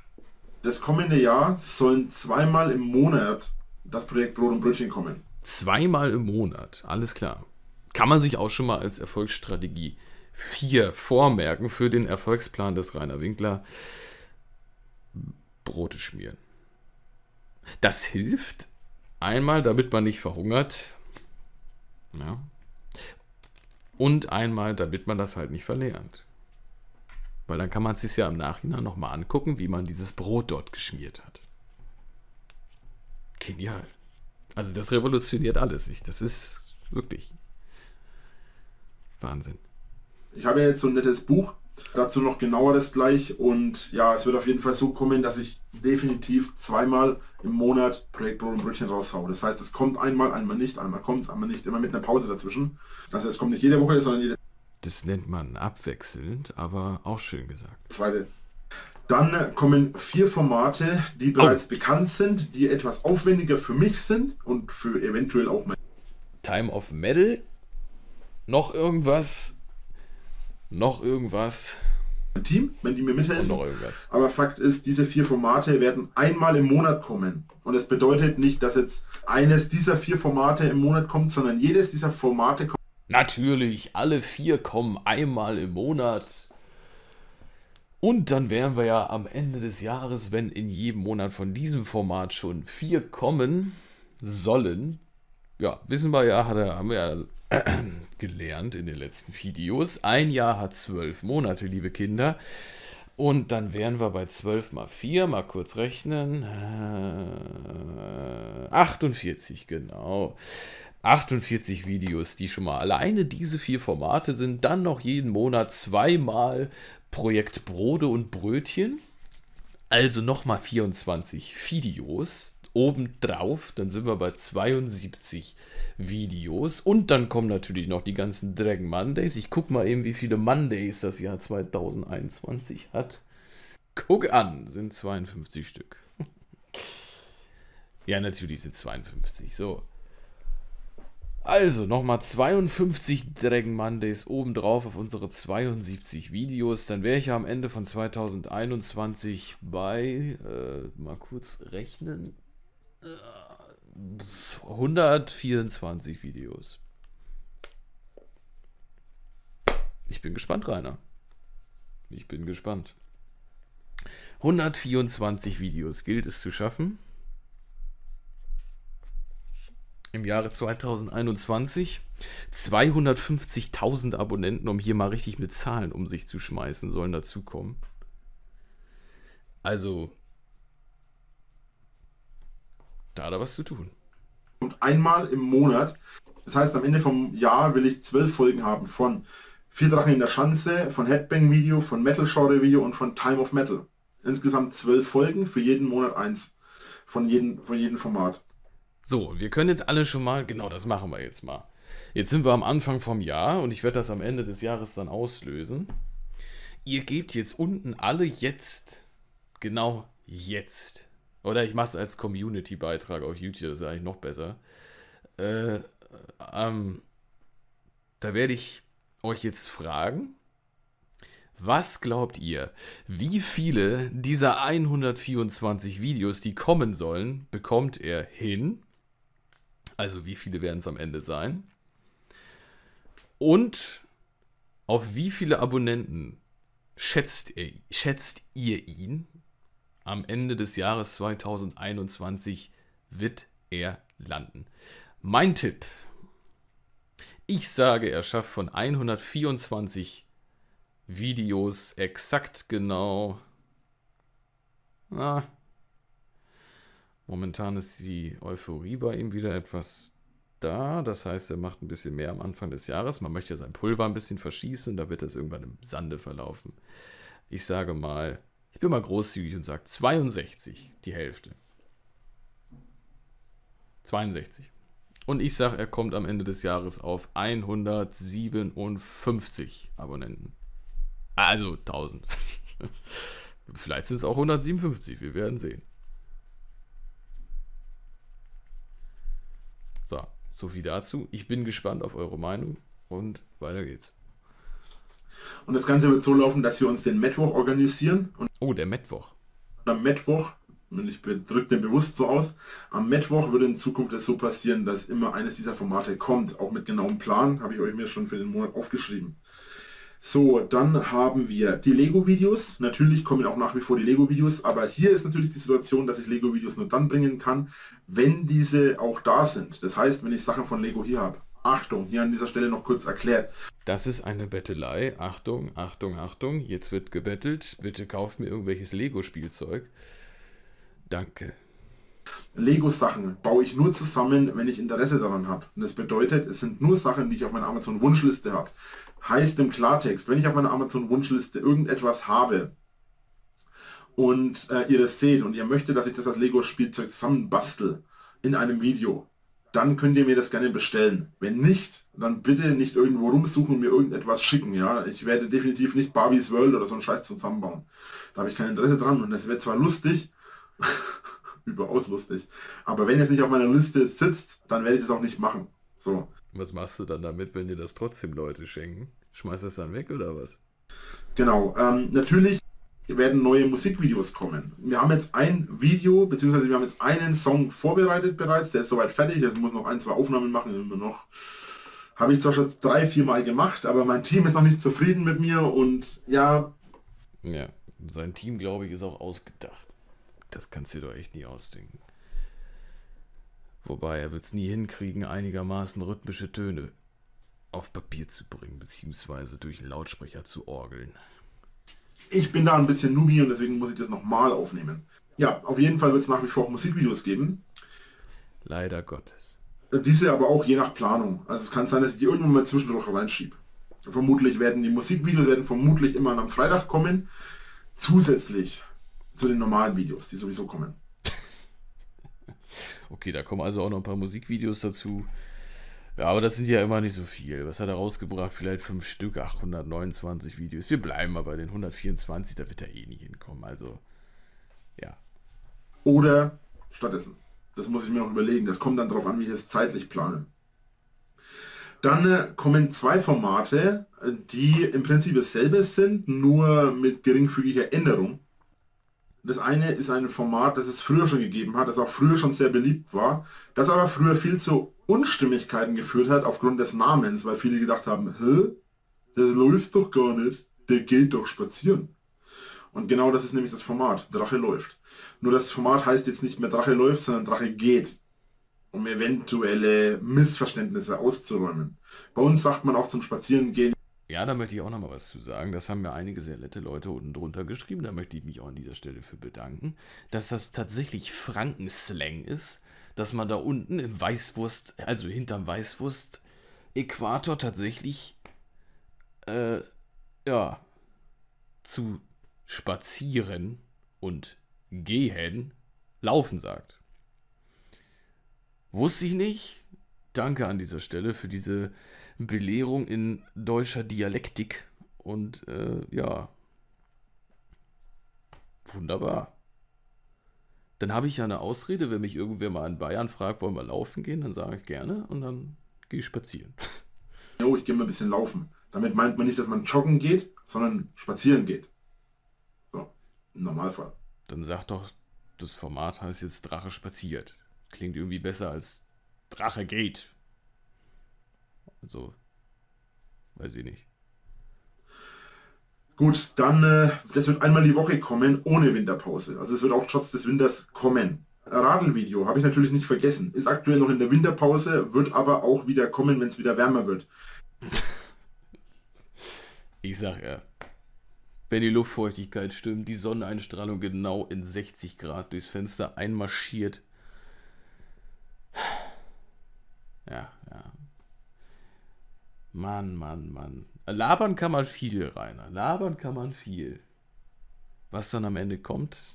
Speaker 3: Das kommende Jahr sollen zweimal im Monat das Projekt Brot und Brötchen kommen.
Speaker 2: Zweimal im Monat, alles klar. Kann man sich auch schon mal als Erfolgsstrategie 4 vormerken für den Erfolgsplan des Rainer Winkler. Brote schmieren. Das hilft einmal, damit man nicht verhungert. Ja. Und einmal, damit man das halt nicht verlernt. Weil dann kann man es sich ja im Nachhinein nochmal angucken, wie man dieses Brot dort geschmiert hat. Genial. Also das revolutioniert alles. Ich, das ist wirklich Wahnsinn.
Speaker 3: Ich habe ja jetzt so ein nettes Buch, dazu noch genaueres gleich und ja, es wird auf jeden Fall so kommen, dass ich definitiv zweimal im Monat Projekt Brot und Brötchen raushaue. Das heißt, es kommt einmal, einmal nicht, einmal kommt es, einmal nicht, immer mit einer Pause dazwischen. Also es kommt nicht jede Woche, sondern jede...
Speaker 2: Das nennt man abwechselnd, aber auch schön gesagt.
Speaker 3: Zweite. Dann kommen vier Formate, die bereits oh. bekannt sind, die etwas aufwendiger für mich sind und für eventuell auch mein...
Speaker 2: Time of Metal noch irgendwas? Noch irgendwas?
Speaker 3: Team, wenn die mir mithelfen.
Speaker 2: noch irgendwas.
Speaker 3: Aber Fakt ist, diese vier Formate werden einmal im Monat kommen. Und es bedeutet nicht, dass jetzt eines dieser vier Formate im Monat kommt, sondern jedes dieser Formate kommt.
Speaker 2: Natürlich, alle vier kommen einmal im Monat. Und dann wären wir ja am Ende des Jahres, wenn in jedem Monat von diesem Format schon vier kommen sollen. Ja, wissen wir ja, hat er, haben wir ja gelernt in den letzten Videos. Ein Jahr hat zwölf Monate, liebe Kinder. Und dann wären wir bei 12 mal 4, mal kurz rechnen. Äh, 48, genau. 48 Videos, die schon mal alleine diese vier Formate sind. Dann noch jeden Monat zweimal Projekt Brode und Brötchen. Also nochmal 24 Videos obendrauf. Dann sind wir bei 72 Videos. Und dann kommen natürlich noch die ganzen Dragon Mondays. Ich guck mal eben, wie viele Mondays das Jahr 2021 hat. Guck an, sind 52 Stück. ja, natürlich sind 52. So. Also, nochmal 52 Dragon Mondays obendrauf auf unsere 72 Videos. Dann wäre ich ja am Ende von 2021 bei, äh, mal kurz rechnen, 124 Videos. Ich bin gespannt, Rainer. Ich bin gespannt. 124 Videos gilt es zu schaffen. Im Jahre 2021 250.000 Abonnenten, um hier mal richtig mit Zahlen um sich zu schmeißen, sollen dazukommen. Also, da hat er was zu tun.
Speaker 3: Und einmal im Monat, das heißt am Ende vom Jahr will ich zwölf Folgen haben von Vier Drachen in der Schanze, von Headbang Video, von Metal Genre Video und von Time of Metal. Insgesamt zwölf Folgen, für jeden Monat eins. Von jedem, von jedem Format.
Speaker 2: So, wir können jetzt alle schon mal, genau das machen wir jetzt mal. Jetzt sind wir am Anfang vom Jahr und ich werde das am Ende des Jahres dann auslösen. Ihr gebt jetzt unten alle jetzt, genau jetzt, oder ich mache es als Community-Beitrag auf YouTube, das ist eigentlich noch besser. Äh, ähm, da werde ich euch jetzt fragen, was glaubt ihr, wie viele dieser 124 Videos, die kommen sollen, bekommt er hin? Also wie viele werden es am Ende sein? Und auf wie viele Abonnenten schätzt ihr, schätzt ihr ihn? Am Ende des Jahres 2021 wird er landen. Mein Tipp. Ich sage, er schafft von 124 Videos exakt genau. Ah, momentan ist die Euphorie bei ihm wieder etwas da. Das heißt, er macht ein bisschen mehr am Anfang des Jahres. Man möchte ja sein Pulver ein bisschen verschießen, da wird es irgendwann im Sande verlaufen. Ich sage mal, ich bin mal großzügig und sage 62, die Hälfte. 62. Und ich sage, er kommt am Ende des Jahres auf 157 Abonnenten. Also 1000. Vielleicht sind es auch 157, wir werden sehen. So, so viel dazu. Ich bin gespannt auf eure Meinung und weiter geht's.
Speaker 3: Und das Ganze wird so laufen, dass wir uns den Mittwoch organisieren.
Speaker 2: Oh, der Mittwoch.
Speaker 3: Am Mittwoch, und ich drücke den bewusst so aus, am Mittwoch würde in Zukunft es so passieren, dass immer eines dieser Formate kommt, auch mit genauem Plan, habe ich euch mir schon für den Monat aufgeschrieben. So, dann haben wir die Lego-Videos. Natürlich kommen auch nach wie vor die Lego-Videos, aber hier ist natürlich die Situation, dass ich Lego-Videos nur dann bringen kann, wenn diese auch da sind. Das heißt, wenn ich Sachen von Lego hier habe. Achtung, hier an dieser Stelle noch kurz erklärt.
Speaker 2: Das ist eine Bettelei. Achtung, Achtung, Achtung. Jetzt wird gebettelt. Bitte kauft mir irgendwelches Lego-Spielzeug. Danke.
Speaker 3: Lego-Sachen baue ich nur zusammen, wenn ich Interesse daran habe. Und das bedeutet, es sind nur Sachen, die ich auf meiner Amazon-Wunschliste habe. Heißt im Klartext, wenn ich auf meiner Amazon-Wunschliste irgendetwas habe und äh, ihr das seht und ihr möchtet, dass ich das als Lego-Spielzeug zusammenbastel in einem Video, dann könnt ihr mir das gerne bestellen. Wenn nicht, dann bitte nicht irgendwo rumsuchen und mir irgendetwas schicken. Ja, ich werde definitiv nicht Barbies World oder so einen Scheiß zusammenbauen. Da habe ich kein Interesse dran und das wäre zwar lustig, überaus lustig, aber wenn es nicht auf meiner Liste sitzt, dann werde ich es auch nicht machen. So.
Speaker 2: Was machst du dann damit, wenn dir das trotzdem Leute schenken? Schmeißt es dann weg oder was?
Speaker 3: Genau. Ähm, natürlich werden neue Musikvideos kommen. Wir haben jetzt ein Video, beziehungsweise wir haben jetzt einen Song vorbereitet bereits, der ist soweit fertig, jetzt muss noch ein, zwei Aufnahmen machen, immer noch. Habe ich zwar schon drei, vier Mal gemacht, aber mein Team ist noch nicht zufrieden mit mir und ja.
Speaker 2: Ja, sein Team, glaube ich, ist auch ausgedacht. Das kannst du doch echt nie ausdenken. Wobei er wird es nie hinkriegen, einigermaßen rhythmische Töne auf Papier zu bringen, beziehungsweise durch Lautsprecher zu orgeln.
Speaker 3: Ich bin da ein bisschen Nubi und deswegen muss ich das nochmal aufnehmen. Ja, auf jeden Fall wird es nach wie vor auch Musikvideos geben.
Speaker 2: Leider Gottes.
Speaker 3: Diese aber auch je nach Planung. Also es kann sein, dass ich die irgendwann mal zwischendurch reinschiebe. Vermutlich werden die Musikvideos werden vermutlich immer am Freitag kommen. Zusätzlich zu den normalen Videos, die sowieso kommen.
Speaker 2: Okay, da kommen also auch noch ein paar Musikvideos dazu. Ja, aber das sind ja immer nicht so viel. Was hat er rausgebracht? Vielleicht fünf Stück, 829 Videos. Wir bleiben aber bei den 124, da wird er eh nie hinkommen. Also, ja.
Speaker 3: Oder stattdessen. Das muss ich mir noch überlegen. Das kommt dann darauf an, wie ich es zeitlich plane. Dann äh, kommen zwei Formate, äh, die im Prinzip dasselbe sind, nur mit geringfügiger Änderung. Das eine ist ein Format, das es früher schon gegeben hat, das auch früher schon sehr beliebt war, das aber früher viel zu Unstimmigkeiten geführt hat aufgrund des Namens, weil viele gedacht haben, hä, der läuft doch gar nicht, der geht doch spazieren. Und genau das ist nämlich das Format, Drache läuft. Nur das Format heißt jetzt nicht mehr Drache läuft, sondern Drache geht, um eventuelle Missverständnisse auszuräumen. Bei uns sagt man auch zum Spazierengehen,
Speaker 2: ja, da möchte ich auch noch mal was zu sagen. Das haben mir einige sehr nette Leute unten drunter geschrieben. Da möchte ich mich auch an dieser Stelle für bedanken, dass das tatsächlich Frankenslang ist, dass man da unten im Weißwurst, also hinterm Weißwurst-Äquator tatsächlich, äh, ja, zu spazieren und gehen, laufen sagt. Wusste ich nicht. Danke an dieser Stelle für diese Belehrung in deutscher Dialektik. Und äh, ja, wunderbar. Dann habe ich ja eine Ausrede, wenn mich irgendwer mal in Bayern fragt, wollen wir laufen gehen, dann sage ich gerne und dann gehe ich spazieren.
Speaker 3: Jo, ich gehe mal ein bisschen laufen. Damit meint man nicht, dass man joggen geht, sondern spazieren geht. So, im Normalfall.
Speaker 2: Dann sag doch, das Format heißt jetzt Drache spaziert. Klingt irgendwie besser als Drache geht. Also, weiß ich nicht.
Speaker 3: Gut, dann, äh, das wird einmal die Woche kommen, ohne Winterpause. Also es wird auch trotz des Winters kommen. Radelvideo habe ich natürlich nicht vergessen. Ist aktuell noch in der Winterpause, wird aber auch wieder kommen, wenn es wieder wärmer wird.
Speaker 2: Ich sag ja, wenn die Luftfeuchtigkeit stimmt, die Sonneneinstrahlung genau in 60 Grad durchs Fenster einmarschiert. Ja, ja. Mann, Mann, Mann. Labern kann man viel, Rainer. Labern kann man viel. Was dann am Ende kommt,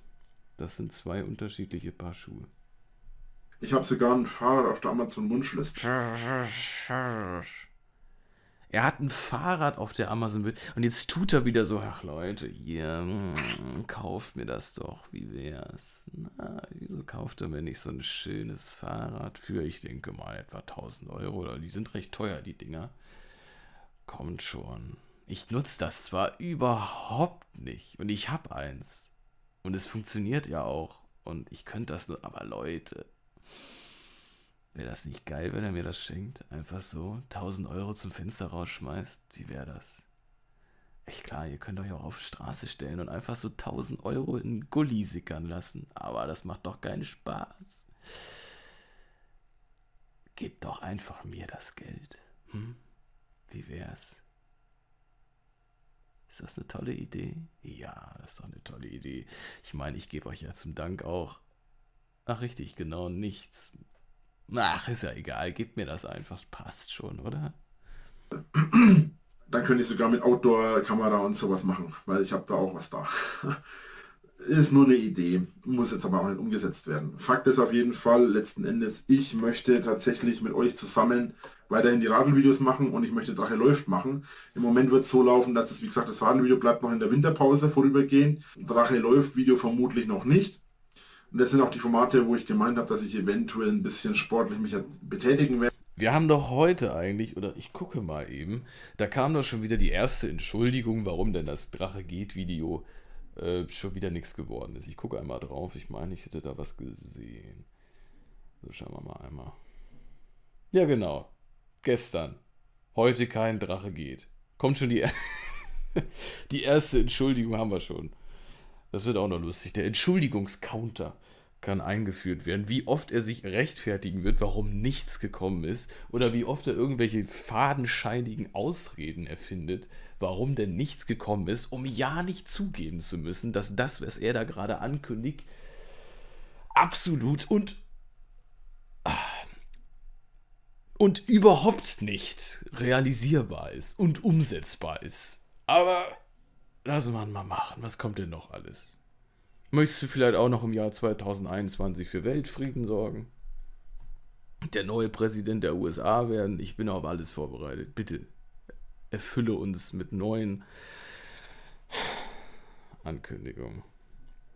Speaker 2: das sind zwei unterschiedliche Paar Schuhe.
Speaker 3: Ich habe sogar ein Fahrrad auf der Amazon Wunschliste.
Speaker 2: Er hat ein Fahrrad auf der Amazon und jetzt tut er wieder so, ach Leute, hier, mm, kauft mir das doch, wie wär's? Na, wieso kauft er mir nicht so ein schönes Fahrrad für, ich denke mal, etwa 1000 Euro oder die sind recht teuer, die Dinger. Kommt schon. Ich nutze das zwar überhaupt nicht und ich habe eins und es funktioniert ja auch und ich könnte das nur, aber Leute, Wäre das nicht geil, wenn er mir das schenkt? Einfach so 1000 Euro zum Fenster rausschmeißt? Wie wäre das? Echt klar, ihr könnt euch auch auf Straße stellen und einfach so 1000 Euro in Gully sickern lassen. Aber das macht doch keinen Spaß. Gebt doch einfach mir das Geld. Hm? Wie wär's? Ist das eine tolle Idee? Ja, das ist doch eine tolle Idee. Ich meine, ich gebe euch ja zum Dank auch. Ach richtig, genau nichts. Ach, ist ja egal, gib mir das einfach, passt schon, oder?
Speaker 3: Dann könnte ich sogar mit Outdoor-Kamera und sowas machen, weil ich habe da auch was da. ist nur eine Idee, muss jetzt aber auch nicht umgesetzt werden. Fakt ist auf jeden Fall, letzten Endes, ich möchte tatsächlich mit euch zusammen weiterhin die Radlvideos machen und ich möchte Drache läuft machen. Im Moment wird es so laufen, dass das, wie gesagt, das Radlvideo bleibt noch in der Winterpause vorübergehend. Drache läuft Video vermutlich noch nicht. Und das sind auch die Formate, wo ich gemeint habe, dass ich eventuell ein bisschen sportlich mich betätigen werde.
Speaker 2: Wir haben doch heute eigentlich, oder ich gucke mal eben, da kam doch schon wieder die erste Entschuldigung, warum denn das Drache geht Video äh, schon wieder nichts geworden ist. Ich gucke einmal drauf, ich meine, ich hätte da was gesehen. So, schauen wir mal einmal. Ja, genau. Gestern. Heute kein Drache geht. Kommt schon die, die erste Entschuldigung haben wir schon. Das wird auch noch lustig. Der Entschuldigungscounter kann eingeführt werden. Wie oft er sich rechtfertigen wird, warum nichts gekommen ist. Oder wie oft er irgendwelche fadenscheinigen Ausreden erfindet, warum denn nichts gekommen ist, um ja nicht zugeben zu müssen, dass das, was er da gerade ankündigt, absolut und und überhaupt nicht realisierbar ist und umsetzbar ist. Aber lass mal mal machen. Was kommt denn noch alles? Möchtest du vielleicht auch noch im Jahr 2021 für Weltfrieden sorgen? Der neue Präsident der USA werden? Ich bin auf alles vorbereitet. Bitte erfülle uns mit neuen Ankündigungen.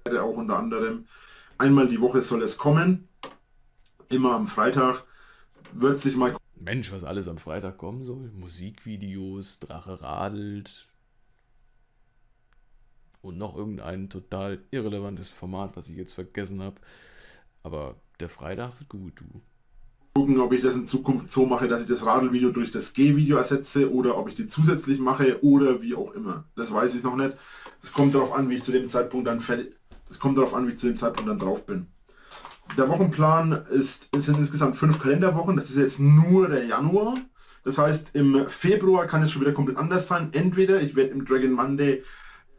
Speaker 3: Auch unter anderem einmal die Woche soll es kommen. Immer am Freitag wird sich mal.
Speaker 2: Mensch, was alles am Freitag kommen soll. Musikvideos, Drache radelt, und noch irgendein total irrelevantes Format, was ich jetzt vergessen habe. Aber der Freitag wird gut, du.
Speaker 3: Gucken, ob ich das in Zukunft so mache, dass ich das Radelvideo durch das G-Video ersetze oder ob ich die zusätzlich mache oder wie auch immer. Das weiß ich noch nicht. Es kommt darauf an, wie ich zu dem Zeitpunkt dann fertig. Es kommt darauf an, wie ich zu dem Zeitpunkt dann drauf bin. Der Wochenplan ist, sind insgesamt fünf Kalenderwochen. Das ist jetzt nur der Januar. Das heißt, im Februar kann es schon wieder komplett anders sein. Entweder ich werde im Dragon Monday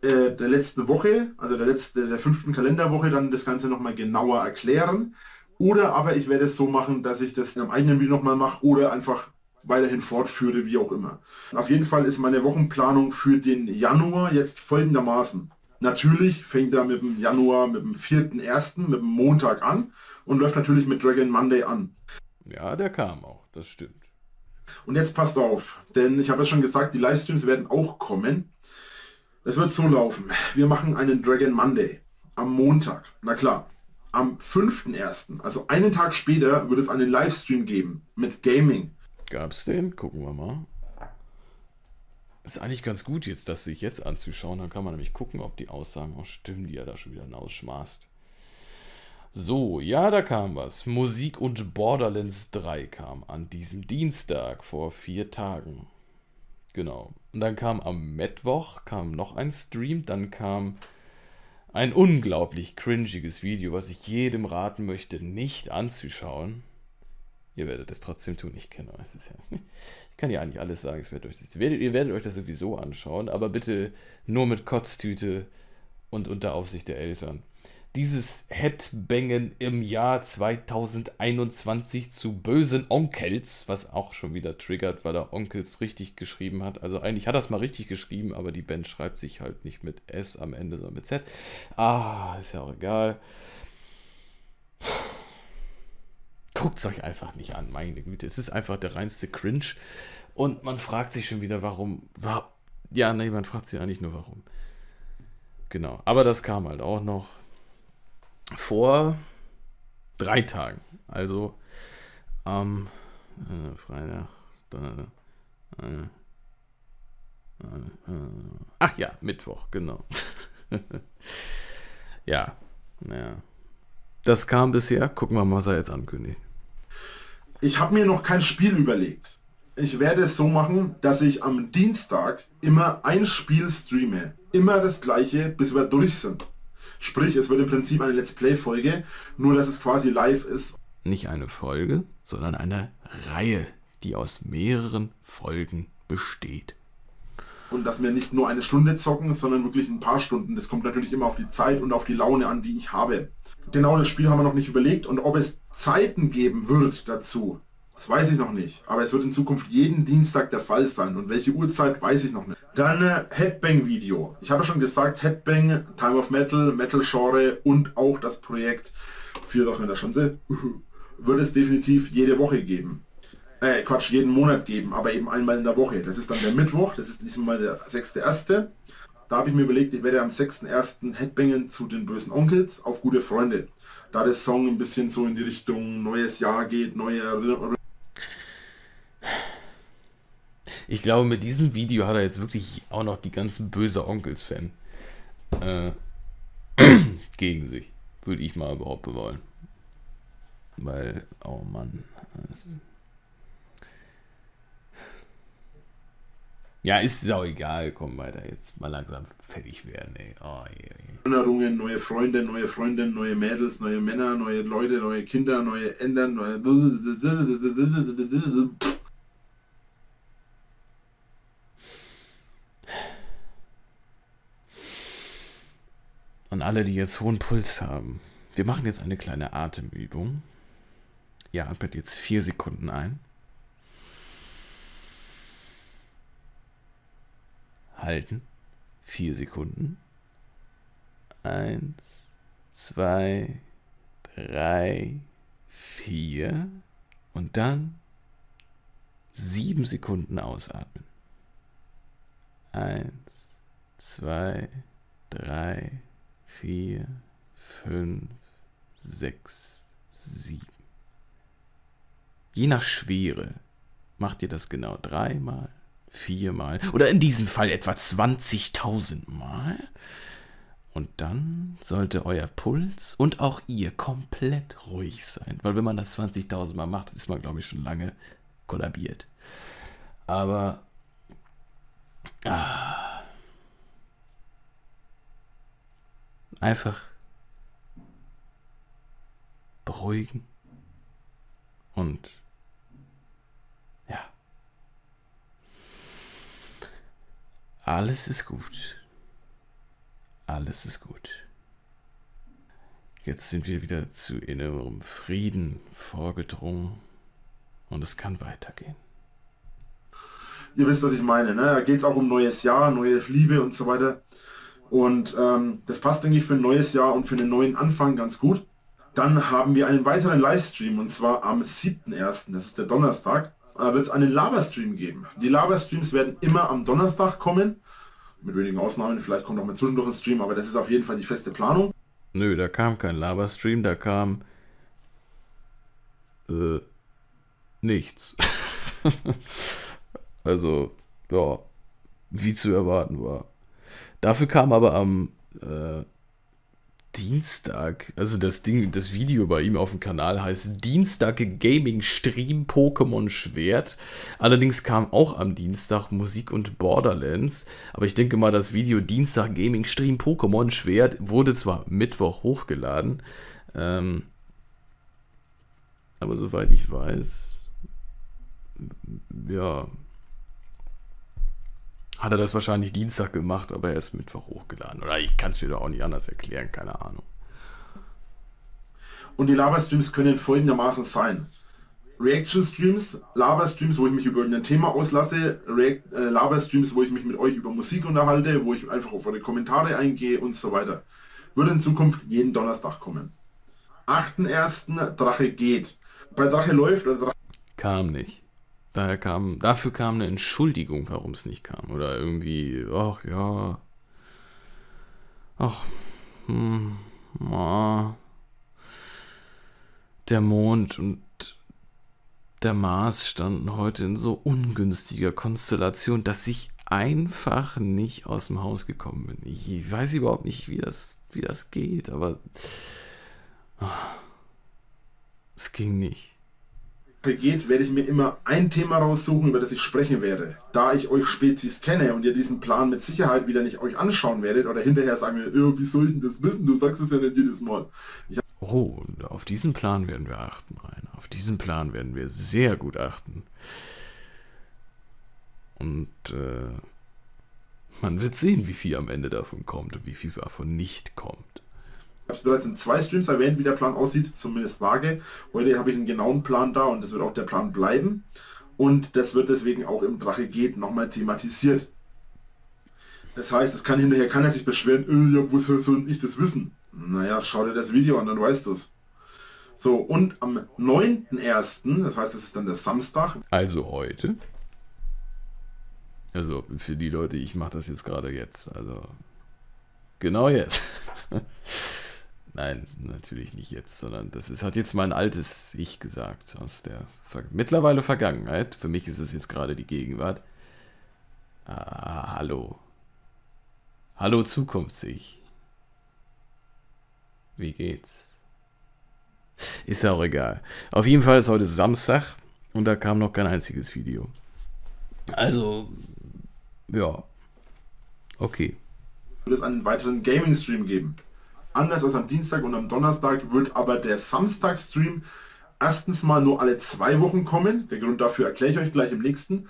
Speaker 3: äh, der letzten Woche, also der letzte, der fünften Kalenderwoche, dann das Ganze nochmal genauer erklären. Oder aber ich werde es so machen, dass ich das in einem eigenen Video nochmal mache oder einfach weiterhin fortführe, wie auch immer. Auf jeden Fall ist meine Wochenplanung für den Januar jetzt folgendermaßen. Natürlich fängt er mit dem Januar, mit dem 4.1., mit dem Montag an und läuft natürlich mit Dragon Monday an.
Speaker 2: Ja, der kam auch, das stimmt.
Speaker 3: Und jetzt passt auf, denn ich habe ja schon gesagt, die Livestreams werden auch kommen. Es wird so laufen. Wir machen einen Dragon Monday am Montag. Na klar. Am 5.1., also einen Tag später, wird es einen Livestream geben mit Gaming.
Speaker 2: Gab's den? Gucken wir mal. Ist eigentlich ganz gut jetzt, das sich jetzt anzuschauen. Dann kann man nämlich gucken, ob die Aussagen auch stimmen, die er da schon wieder ausschmaßt. So, ja, da kam was. Musik und Borderlands 3 kam an diesem Dienstag vor vier Tagen. Genau. Und dann kam am Mittwoch kam noch ein Stream, dann kam ein unglaublich cringiges Video, was ich jedem raten möchte, nicht anzuschauen. Ihr werdet es trotzdem tun, ich kenne euch. Ja, kann ja eigentlich alles sagen, werdet euch, ihr, werdet, ihr werdet euch das sowieso anschauen, aber bitte nur mit Kotztüte und unter Aufsicht der Eltern dieses Headbangen im Jahr 2021 zu bösen Onkels, was auch schon wieder triggert, weil er Onkels richtig geschrieben hat. Also eigentlich hat er es mal richtig geschrieben, aber die Band schreibt sich halt nicht mit S am Ende, sondern mit Z. Ah, ist ja auch egal. Guckt es euch einfach nicht an, meine Güte. Es ist einfach der reinste Cringe. Und man fragt sich schon wieder, warum. War, ja, nee, man fragt sich eigentlich nur, warum. Genau. Aber das kam halt auch noch vor drei Tagen. Also am äh, Freitag, Donnerstag. Äh, äh, ach ja, Mittwoch, genau. ja, naja. Das kam bisher. Gucken wir mal, was er jetzt ankündigt.
Speaker 3: Ich habe mir noch kein Spiel überlegt. Ich werde es so machen, dass ich am Dienstag immer ein Spiel streame. Immer das gleiche, bis wir durch sind. Sprich, es wird im Prinzip eine Let's Play-Folge, nur dass es quasi live ist.
Speaker 2: Nicht eine Folge, sondern eine Reihe, die aus mehreren Folgen besteht.
Speaker 3: Und dass wir nicht nur eine Stunde zocken, sondern wirklich ein paar Stunden. Das kommt natürlich immer auf die Zeit und auf die Laune an, die ich habe. Genau das Spiel haben wir noch nicht überlegt und ob es Zeiten geben wird dazu, das weiß ich noch nicht. Aber es wird in Zukunft jeden Dienstag der Fall sein. Und welche Uhrzeit, weiß ich noch nicht. Dann äh, Headbang-Video. Ich habe schon gesagt, Headbang, Time of Metal, Metal Genre und auch das Projekt Vierloch in der Schanze wird es definitiv jede Woche geben. Äh, Quatsch, jeden Monat geben, aber eben einmal in der Woche. Das ist dann der Mittwoch, das ist diesmal der 6.1. Da habe ich mir überlegt, ich werde am 6.1. Headbangen zu den bösen Onkels auf gute Freunde. Da der Song ein bisschen so in die Richtung neues Jahr geht, neue Erinnerungen
Speaker 2: Ich glaube, mit diesem Video hat er jetzt wirklich auch noch die ganzen böse Onkels-Fan äh, gegen sich. Würde ich mal behaupten wollen. Weil, oh Mann. Das ja, ist auch egal. Komm weiter jetzt. Mal langsam fertig werden, ey. Oh,
Speaker 3: ey, ey. Erinnerungen, neue Freunde, neue Freundinnen, neue Mädels, neue Männer, neue Leute, neue Kinder, neue Ändern, neue.
Speaker 2: Und alle, die jetzt hohen Puls haben, wir machen jetzt eine kleine Atemübung. Ihr atmet jetzt vier Sekunden ein. Halten. Vier Sekunden. Eins, zwei, drei, vier. Und dann sieben Sekunden ausatmen. Eins, zwei, drei, vier, fünf, sechs, sieben. Je nach Schwere macht ihr das genau dreimal, viermal oder in diesem Fall etwa 20.000 Mal. Und dann sollte euer Puls und auch ihr komplett ruhig sein. Weil wenn man das 20.000 Mal macht, ist man, glaube ich, schon lange kollabiert. Aber... Ah, Einfach beruhigen und ja, alles ist gut. Alles ist gut. Jetzt sind wir wieder zu innerem Frieden vorgedrungen und es kann weitergehen.
Speaker 3: Ihr wisst, was ich meine. Ne? Da geht es auch um neues Jahr, neue Liebe und so weiter. Und ähm, das passt, denke ich, für ein neues Jahr und für einen neuen Anfang ganz gut. Dann haben wir einen weiteren Livestream und zwar am 7.1., das ist der Donnerstag, äh, wird es einen Lava-Stream geben. Die Lava-Streams werden immer am Donnerstag kommen, mit wenigen Ausnahmen, vielleicht kommt auch mal zwischendurch ein Stream, aber das ist auf jeden Fall die feste Planung.
Speaker 2: Nö, da kam kein Lava-Stream, da kam äh, nichts. also, ja, wie zu erwarten war. Dafür kam aber am äh, Dienstag, also das Ding, das Video bei ihm auf dem Kanal heißt Dienstag Gaming Stream Pokémon Schwert. Allerdings kam auch am Dienstag Musik und Borderlands. Aber ich denke mal, das Video Dienstag Gaming Stream Pokémon Schwert wurde zwar Mittwoch hochgeladen, ähm, aber soweit ich weiß, ja, hat er das wahrscheinlich Dienstag gemacht, aber er ist Mittwoch hochgeladen. Oder ich kann es mir doch auch nicht anders erklären, keine Ahnung.
Speaker 3: Und die Lava-Streams können folgendermaßen sein. Reaction-Streams, Lava-Streams, wo ich mich über ein Thema auslasse, äh, Lava-Streams, wo ich mich mit euch über Musik unterhalte, wo ich einfach auf eure Kommentare eingehe und so weiter. Würde in Zukunft jeden Donnerstag kommen. 8.1. Drache geht. Bei Drache läuft oder Drache
Speaker 2: Kam nicht. Daher kam, dafür kam eine Entschuldigung, warum es nicht kam. Oder irgendwie, ach ja. Ach, hm, ah, der Mond und der Mars standen heute in so ungünstiger Konstellation, dass ich einfach nicht aus dem Haus gekommen bin. Ich weiß überhaupt nicht, wie das, wie das geht, aber es ging nicht
Speaker 3: geht, werde ich mir immer ein Thema raussuchen, über das ich sprechen werde. Da ich euch Spezies kenne und ihr diesen Plan mit Sicherheit wieder nicht euch anschauen werdet oder hinterher sagen, wie soll ich denn das wissen? Du sagst es ja nicht jedes Mal.
Speaker 2: oh, auf diesen Plan werden wir achten, Rainer. Auf diesen Plan werden wir sehr gut achten. Und äh, man wird sehen, wie viel am Ende davon kommt und wie viel davon nicht kommt.
Speaker 3: Ich habe bereits in zwei Streams erwähnt, wie der Plan aussieht, zumindest vage. Heute habe ich einen genauen Plan da und das wird auch der Plan bleiben. Und das wird deswegen auch im Drache geht nochmal thematisiert. Das heißt, es kann hinterher keiner sich beschweren, äh, ja, wo soll ich das wissen? Naja, schau dir das Video an, dann weißt du es. So, und am 9.1., das heißt, das ist dann der Samstag.
Speaker 2: Also heute. Also für die Leute, ich mache das jetzt gerade jetzt. Also genau jetzt. Nein, natürlich nicht jetzt, sondern das ist, hat jetzt mein altes Ich gesagt, aus der Ver mittlerweile Vergangenheit. Für mich ist es jetzt gerade die Gegenwart. Ah, hallo. Hallo Zukunfts-Ich. Wie geht's? Ist ja auch egal. Auf jeden Fall ist heute Samstag und da kam noch kein einziges Video. Also, ja. Okay.
Speaker 3: Wird es einen weiteren Gaming-Stream geben? Anders als am Dienstag und am Donnerstag wird aber der Samstag-Stream erstens mal nur alle zwei Wochen kommen. Der Grund dafür erkläre ich euch gleich im nächsten.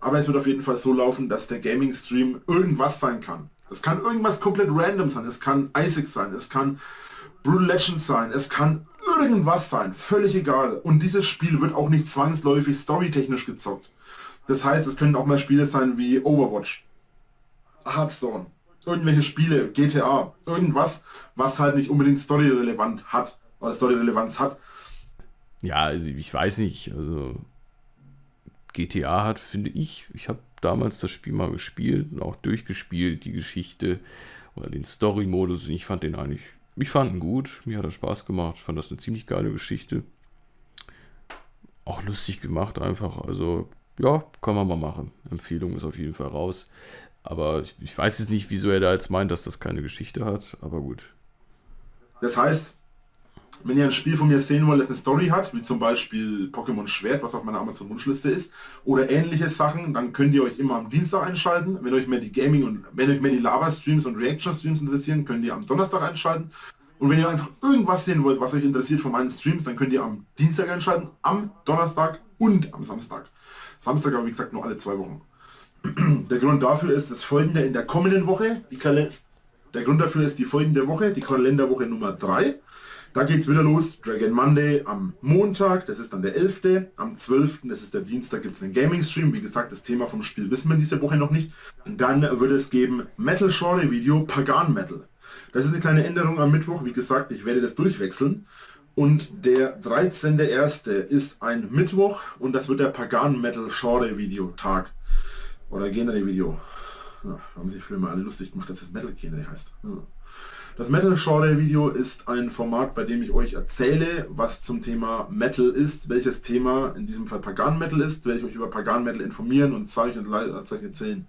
Speaker 3: Aber es wird auf jeden Fall so laufen, dass der Gaming-Stream irgendwas sein kann. Es kann irgendwas komplett random sein. Es kann Isaac sein. Es kann Brutal Legends sein. Es kann irgendwas sein. Völlig egal. Und dieses Spiel wird auch nicht zwangsläufig storytechnisch gezockt. Das heißt, es können auch mal Spiele sein wie Overwatch, Hearthstone, irgendwelche Spiele, GTA, irgendwas, was halt nicht unbedingt storyrelevant hat oder Storyrelevanz hat.
Speaker 2: Ja, also ich weiß nicht, also GTA hat, finde ich, ich habe damals das Spiel mal gespielt und auch durchgespielt, die Geschichte oder den Story-Modus ich fand den eigentlich, ich fand ihn gut, mir hat er Spaß gemacht, ich fand das eine ziemlich geile Geschichte. Auch lustig gemacht einfach, also ja, kann man mal machen. Empfehlung ist auf jeden Fall raus. Aber ich, ich weiß jetzt nicht, wieso er da jetzt meint, dass das keine Geschichte hat, aber gut.
Speaker 3: Das heißt, wenn ihr ein Spiel von mir sehen wollt, das eine Story hat, wie zum Beispiel Pokémon Schwert, was auf meiner Amazon-Wunschliste ist, oder ähnliche Sachen, dann könnt ihr euch immer am Dienstag einschalten. Wenn euch mehr die Gaming und wenn euch mehr die Lava-Streams und Reaction-Streams interessieren, könnt ihr am Donnerstag einschalten. Und wenn ihr einfach irgendwas sehen wollt, was euch interessiert von meinen Streams, dann könnt ihr am Dienstag einschalten, am Donnerstag und am Samstag. Samstag aber wie gesagt nur alle zwei Wochen. Der Grund dafür ist das folgende in der kommenden Woche. Die der Grund dafür ist die folgende Woche, die Kalenderwoche Nummer 3. Da geht es wieder los. Dragon Monday am Montag, das ist dann der 11. Am 12. das ist der Dienstag, gibt es einen Gaming-Stream. Wie gesagt, das Thema vom Spiel wissen wir diese Woche noch nicht. Dann wird es geben Metal Shorty Video Pagan Metal. Das ist eine kleine Änderung am Mittwoch. Wie gesagt, ich werde das durchwechseln. Und der 13.1. ist ein Mittwoch und das wird der Pagan Metal Shorty Video Tag. Oder Genre-Video. Ja, haben sich früher mal alle lustig gemacht, dass es Metal-Genre heißt. Ja. Das Metal-Genre-Video ist ein Format, bei dem ich euch erzähle, was zum Thema Metal ist, welches Thema in diesem Fall Pagan Metal ist, werde ich euch über Pagan Metal informieren und Zeichen und Zeichen erzählen.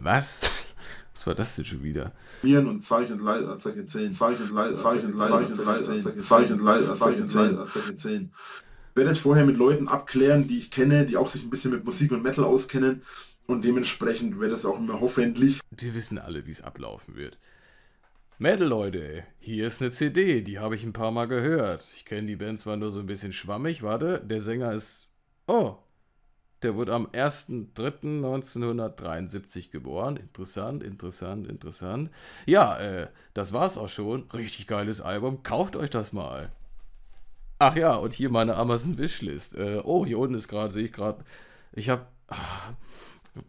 Speaker 2: Was? Was war das denn schon wieder?
Speaker 3: und Zeichen, Zeichen 10, Zeichen, Zeichen, Zeichen, Zeichen, Leiter, Zeichen 10, Zeichen 10. Ich werde es vorher mit Leuten abklären, die ich kenne, die auch sich ein bisschen mit Musik und Metal auskennen und dementsprechend wird es auch immer hoffentlich.
Speaker 2: Wir wissen alle, wie es ablaufen wird. Metal, Leute, hier ist eine CD, die habe ich ein paar Mal gehört. Ich kenne die Band zwar nur so ein bisschen schwammig, warte, der Sänger ist... Oh, der wurde am 1.3.1973 geboren. Interessant, interessant, interessant. Ja, äh, das war's auch schon. Richtig geiles Album. Kauft euch das mal. Ach ja, und hier meine Amazon Wishlist. Äh, oh, hier unten ist gerade, sehe ich gerade. Ich habe.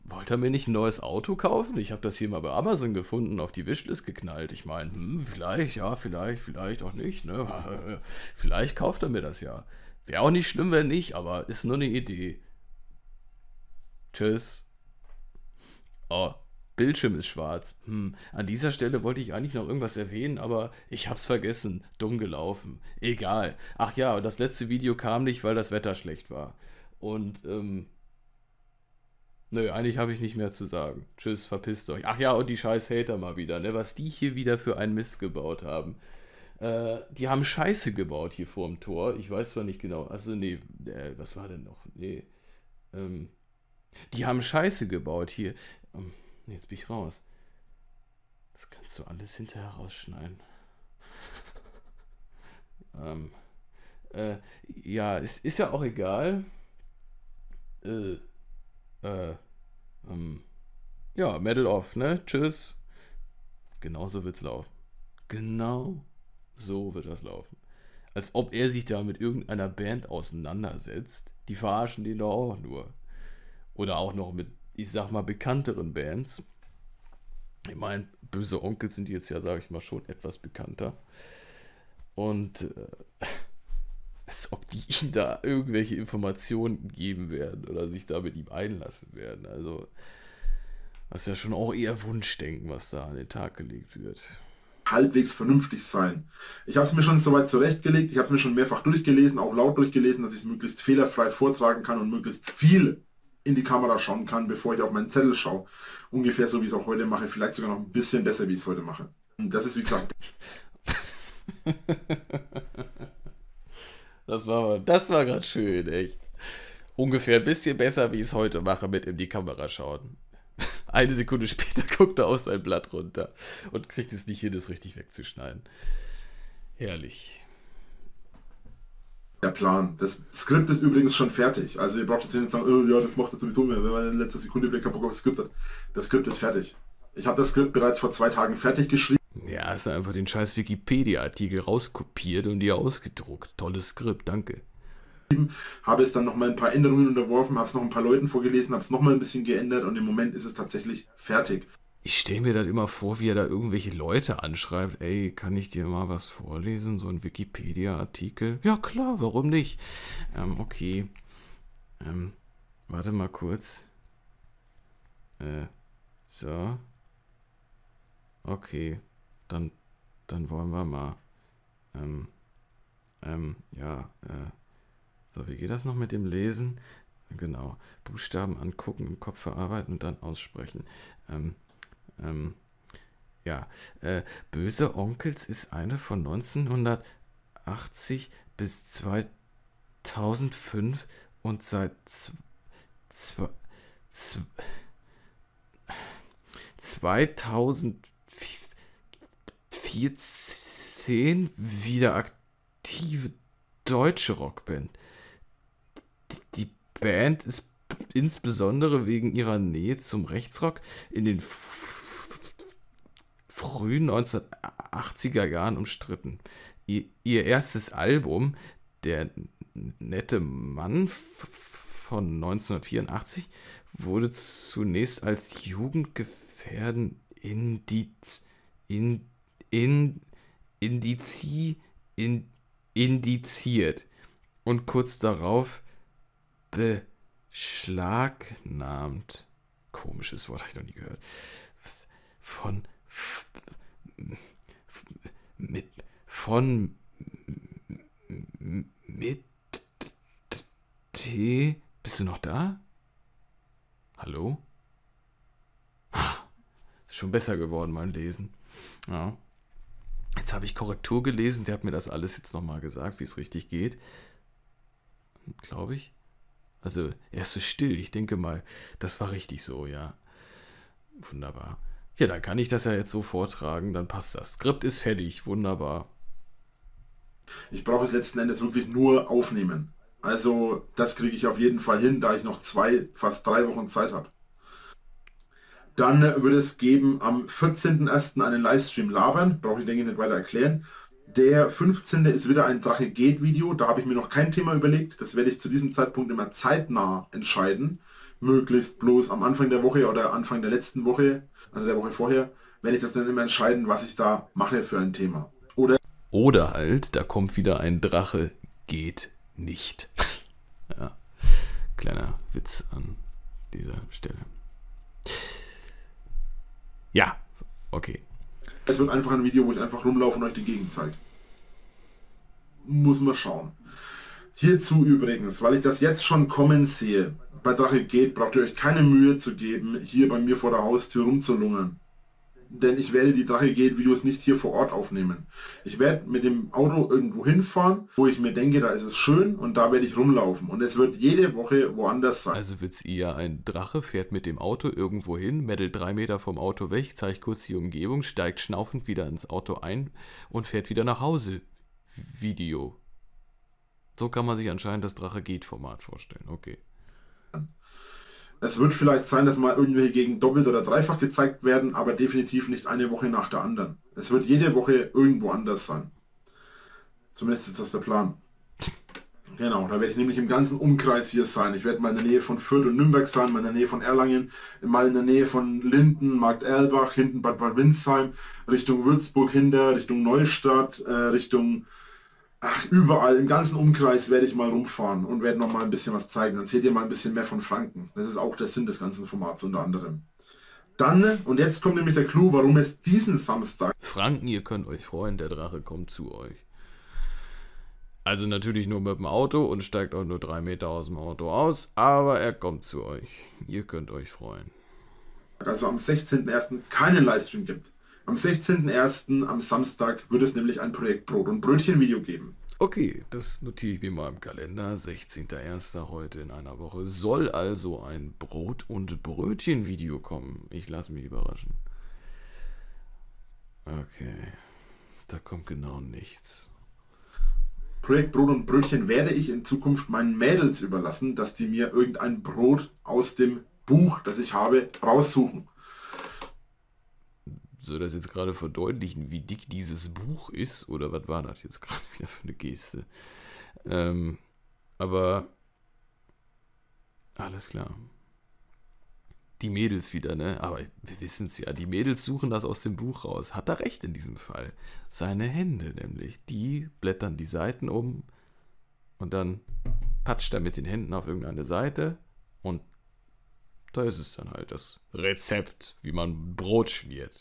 Speaker 2: Wollte er mir nicht ein neues Auto kaufen? Ich habe das hier mal bei Amazon gefunden, auf die Wishlist geknallt. Ich meine, hm, vielleicht, ja, vielleicht, vielleicht auch nicht. Ne? vielleicht kauft er mir das ja. Wäre auch nicht schlimm, wenn nicht, aber ist nur eine Idee. Tschüss. Oh, Bildschirm ist schwarz. Hm, an dieser Stelle wollte ich eigentlich noch irgendwas erwähnen, aber ich hab's vergessen. Dumm gelaufen. Egal. Ach ja, und das letzte Video kam nicht, weil das Wetter schlecht war. Und, ähm. Nö, eigentlich habe ich nicht mehr zu sagen. Tschüss, verpisst euch. Ach ja, und die scheiß Hater mal wieder, ne? Was die hier wieder für einen Mist gebaut haben. Äh, die haben Scheiße gebaut hier vorm Tor. Ich weiß zwar nicht genau. Also, nee, äh, was war denn noch? Nee. Ähm. Die haben Scheiße gebaut hier. Ähm, jetzt bin ich raus. Das kannst du alles hinterher rausschneiden. ähm, äh, ja, es ist ja auch egal. Äh, äh, ähm, ja, Medal off, ne? Tschüss. Genauso wird's laufen. Genau so wird das laufen. Als ob er sich da mit irgendeiner Band auseinandersetzt. Die verarschen den doch auch nur. Oder auch noch mit, ich sag mal, bekannteren Bands. Ich meine, Böse Onkel sind jetzt ja, sage ich mal, schon etwas bekannter. Und äh, als ob die ihm da irgendwelche Informationen geben werden oder sich da mit ihm einlassen werden. Also, das ist ja schon auch eher Wunschdenken, was da an den Tag gelegt wird
Speaker 3: halbwegs vernünftig sein. Ich habe es mir schon soweit zurechtgelegt, ich habe es mir schon mehrfach durchgelesen, auch laut durchgelesen, dass ich es möglichst fehlerfrei vortragen kann und möglichst viel in die Kamera schauen kann, bevor ich auf meinen Zettel schaue. Ungefähr so, wie ich es auch heute mache, vielleicht sogar noch ein bisschen besser, wie ich es heute mache. Und das ist, wie gesagt...
Speaker 2: das war, das war gerade schön, echt. Ungefähr ein bisschen besser, wie ich es heute mache, mit in die Kamera schauen. Eine Sekunde später guckt er aus sein Blatt runter und kriegt es nicht hin, das richtig wegzuschneiden. Herrlich
Speaker 3: der Plan. Das Skript ist übrigens schon fertig. Also ihr braucht jetzt nicht sagen, oh, ja, das macht das sowieso mehr, wenn man in letzter Sekunde wieder keinen Bock auf das Skript hat. Das Skript ist fertig. Ich habe das Skript bereits vor zwei Tagen fertig geschrieben.
Speaker 2: Ja, hast du einfach den scheiß Wikipedia-Artikel rauskopiert und dir ausgedruckt. Tolles Skript, danke.
Speaker 3: Habe es dann noch mal ein paar Änderungen unterworfen, habe es noch ein paar Leuten vorgelesen, habe es noch mal ein bisschen geändert und im Moment ist es tatsächlich fertig.
Speaker 2: Ich stelle mir das immer vor, wie er da irgendwelche Leute anschreibt. Ey, kann ich dir mal was vorlesen? So ein Wikipedia-Artikel? Ja, klar, warum nicht? Ähm, okay. Ähm, warte mal kurz. Äh, so. Okay. Dann, dann wollen wir mal. Ähm, ähm, ja, äh. So, wie geht das noch mit dem Lesen? Genau. Buchstaben angucken, im Kopf verarbeiten und dann aussprechen. Ähm, ähm, ja, äh, Böse Onkels ist eine von 1980 bis 2005 und seit 2014 wieder aktive deutsche Rockband. Die Band ist insbesondere wegen ihrer Nähe zum Rechtsrock in den frühen 1980er Jahren umstritten. Ihr, erstes Album, Der nette Mann von 1984, wurde zunächst als Jugendgefährden indiz, in, in, indizi, in, indiziert und kurz darauf beschlagnahmt. Komisches Wort habe ich noch nie gehört. Von mit, von mit T. Bist du noch da? Hallo? Ist schon besser geworden, mein Lesen. Ja. Jetzt habe ich Korrektur gelesen, der hat mir das alles jetzt nochmal gesagt, wie es richtig geht. Glaube ich. Also, er ist so still, ich denke mal, das war richtig so, ja. Wunderbar. Ja, dann kann ich das ja jetzt so vortragen, dann passt das. Skript ist fertig, wunderbar.
Speaker 3: Ich brauche es letzten Endes wirklich nur aufnehmen. Also das kriege ich auf jeden Fall hin, da ich noch zwei, fast drei Wochen Zeit habe. Dann würde es geben am 14.01. einen Livestream labern, brauche ich denke ich nicht weiter erklären. Der 15. ist wieder ein Drache geht Video, da habe ich mir noch kein Thema überlegt, das werde ich zu diesem Zeitpunkt immer zeitnah entscheiden. Möglichst bloß am Anfang der Woche oder Anfang der letzten Woche, also der Woche vorher, werde ich das dann immer entscheiden, was ich da mache für ein Thema. Oder,
Speaker 2: Oder halt, da kommt wieder ein Drache geht nicht. ja, kleiner Witz an dieser Stelle. Ja, okay.
Speaker 3: Es wird einfach ein Video, wo ich einfach rumlaufe und euch die Gegend zeige. Muss man schauen. Hierzu übrigens, weil ich das jetzt schon kommen sehe, bei Drache geht, braucht ihr euch keine Mühe zu geben, hier bei mir vor der Haustür rumzulungern. Denn ich werde die Drache geht Videos nicht hier vor Ort aufnehmen. Ich werde mit dem Auto irgendwo hinfahren, wo ich mir denke, da ist es schön und da werde ich rumlaufen. Und es wird jede Woche woanders sein.
Speaker 2: Also wird's eher ein Drache, fährt mit dem Auto irgendwo hin, meddelt drei Meter vom Auto weg, zeigt kurz die Umgebung, steigt schnaufend wieder ins Auto ein und fährt wieder nach Hause. Video. So kann man sich anscheinend das Drache geht Format vorstellen. Okay.
Speaker 3: Es wird vielleicht sein, dass mal irgendwelche Gegend doppelt oder dreifach gezeigt werden, aber definitiv nicht eine Woche nach der anderen. Es wird jede Woche irgendwo anders sein. Zumindest ist das der Plan. Genau, da werde ich nämlich im ganzen Umkreis hier sein. Ich werde mal in der Nähe von Fürth und Nürnberg sein, mal in der Nähe von Erlangen, mal in der Nähe von Linden, Markt Erlbach, hinten Bad Bad Windsheim, Richtung Würzburg hinter, Richtung Neustadt, äh, Richtung Ach, überall, im ganzen Umkreis werde ich mal rumfahren und werde noch mal ein bisschen was zeigen. Dann seht ihr mal ein bisschen mehr von Franken. Das ist auch der Sinn des ganzen Formats unter anderem. Dann, und jetzt kommt nämlich der Clou, warum es diesen Samstag
Speaker 2: Franken, ihr könnt euch freuen, der Drache kommt zu euch. Also natürlich nur mit dem Auto und steigt auch nur drei Meter aus dem Auto aus, aber er kommt zu euch. Ihr könnt euch freuen.
Speaker 3: also am 16.01. keinen Livestream gibt. Am 16.01. am Samstag wird es nämlich ein Projekt Brot und Brötchen Video geben.
Speaker 2: Okay, das notiere ich mir mal im Kalender. 16.01. heute in einer Woche soll also ein Brot- und Brötchen-Video kommen. Ich lasse mich überraschen. Okay, da kommt genau nichts.
Speaker 3: Projekt Brot und Brötchen werde ich in Zukunft meinen Mädels überlassen, dass die mir irgendein Brot aus dem Buch, das ich habe, raussuchen.
Speaker 2: Soll das jetzt gerade verdeutlichen, wie dick dieses Buch ist? Oder was war das jetzt gerade wieder für eine Geste? Ähm, aber alles klar. Die Mädels wieder, ne? Aber wir wissen es ja, die Mädels suchen das aus dem Buch raus. Hat er recht in diesem Fall. Seine Hände nämlich. Die blättern die Seiten um und dann patscht er mit den Händen auf irgendeine Seite und da ist es dann halt das Rezept, wie man Brot schmiert.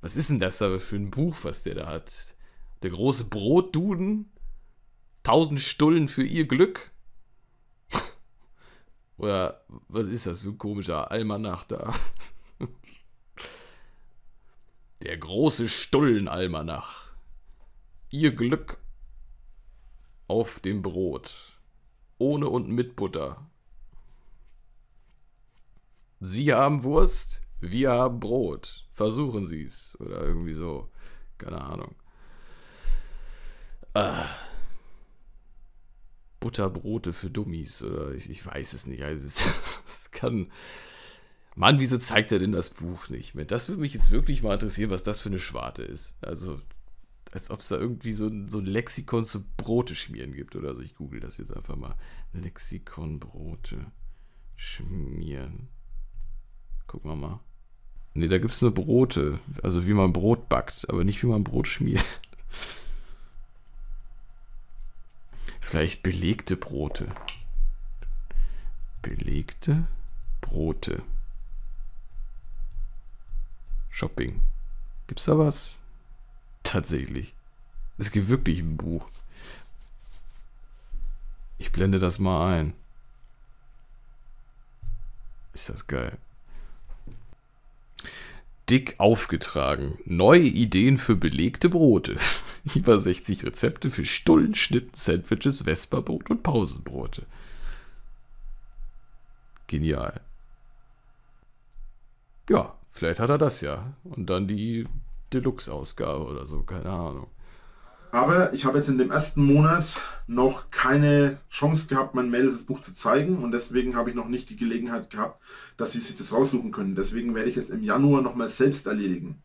Speaker 2: Was ist denn das da für ein Buch, was der da hat? Der große Brotduden? Tausend Stullen für ihr Glück? Oder was ist das für ein komischer Almanach da? Der große Stullenalmanach. Ihr Glück auf dem Brot. Ohne und mit Butter. Sie haben Wurst, wir haben Brot. Versuchen Sie es. Oder irgendwie so. Keine Ahnung. Ah. Butterbrote für Dummies oder ich, ich weiß es nicht. Also es, es kann. Mann, wieso zeigt er denn das Buch nicht mehr? Das würde mich jetzt wirklich mal interessieren, was das für eine Schwarte ist. Also, als ob es da irgendwie so, ein- so ein Lexikon zu Brote schmieren gibt oder so. Ich google das jetzt einfach mal. Lexikon Brote schmieren. Gucken wir mal. Ne, da gibt es nur Brote. Also wie man Brot backt, aber nicht wie man Brot schmiert. Vielleicht belegte Brote. Belegte Brote. Shopping. Gibt's da was? Tatsächlich. Es gibt wirklich ein Buch. Ich blende das mal ein. Ist das geil. Dick aufgetragen. Neue Ideen für belegte Brote. Über 60 Rezepte für Stullen, Schnitten, Sandwiches, Vesperbrot und Pausenbrote. Genial. Ja, vielleicht hat er das ja. Und dann die Deluxe-Ausgabe oder so, keine Ahnung.
Speaker 3: Aber ich habe jetzt in dem ersten Monat noch keine Chance gehabt, mein Mädels das Buch zu zeigen und deswegen habe ich noch nicht die Gelegenheit gehabt, dass sie sich das raussuchen können. Deswegen werde ich es im Januar nochmal selbst erledigen.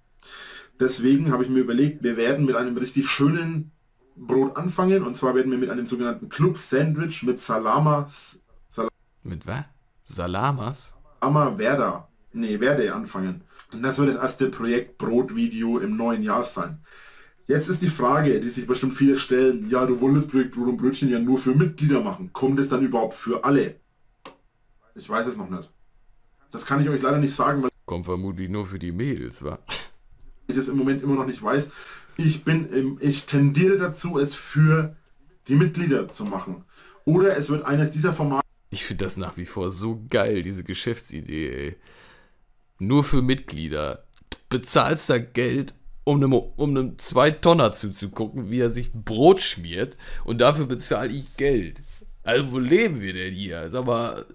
Speaker 3: Deswegen habe ich mir überlegt, wir werden mit einem richtig schönen Brot anfangen und zwar werden wir mit einem sogenannten Club Sandwich mit Salamas.
Speaker 2: Sal mit was? Salamas?
Speaker 3: Salama Verda. Nee, Verde anfangen. Und das wird das erste Projekt Brot-Video im neuen Jahr sein. Jetzt ist die Frage, die sich bestimmt viele stellen, ja, du wolltest Projekt Brot und Brötchen ja nur für Mitglieder machen. Kommt es dann überhaupt für alle? Ich weiß es noch nicht. Das kann ich euch leider nicht sagen, weil
Speaker 2: Kommt vermutlich nur für die Mädels, wa?
Speaker 3: ich es im Moment immer noch nicht weiß. Ich bin, ich tendiere dazu, es für die Mitglieder zu machen. Oder es wird eines dieser Formate.
Speaker 2: Ich finde das nach wie vor so geil, diese Geschäftsidee, ey. Nur für Mitglieder. Bezahlst da Geld um einem, um einem Zwei-Tonner zuzugucken, wie er sich Brot schmiert und dafür bezahle ich Geld. Also wo leben wir denn hier? Sag mal,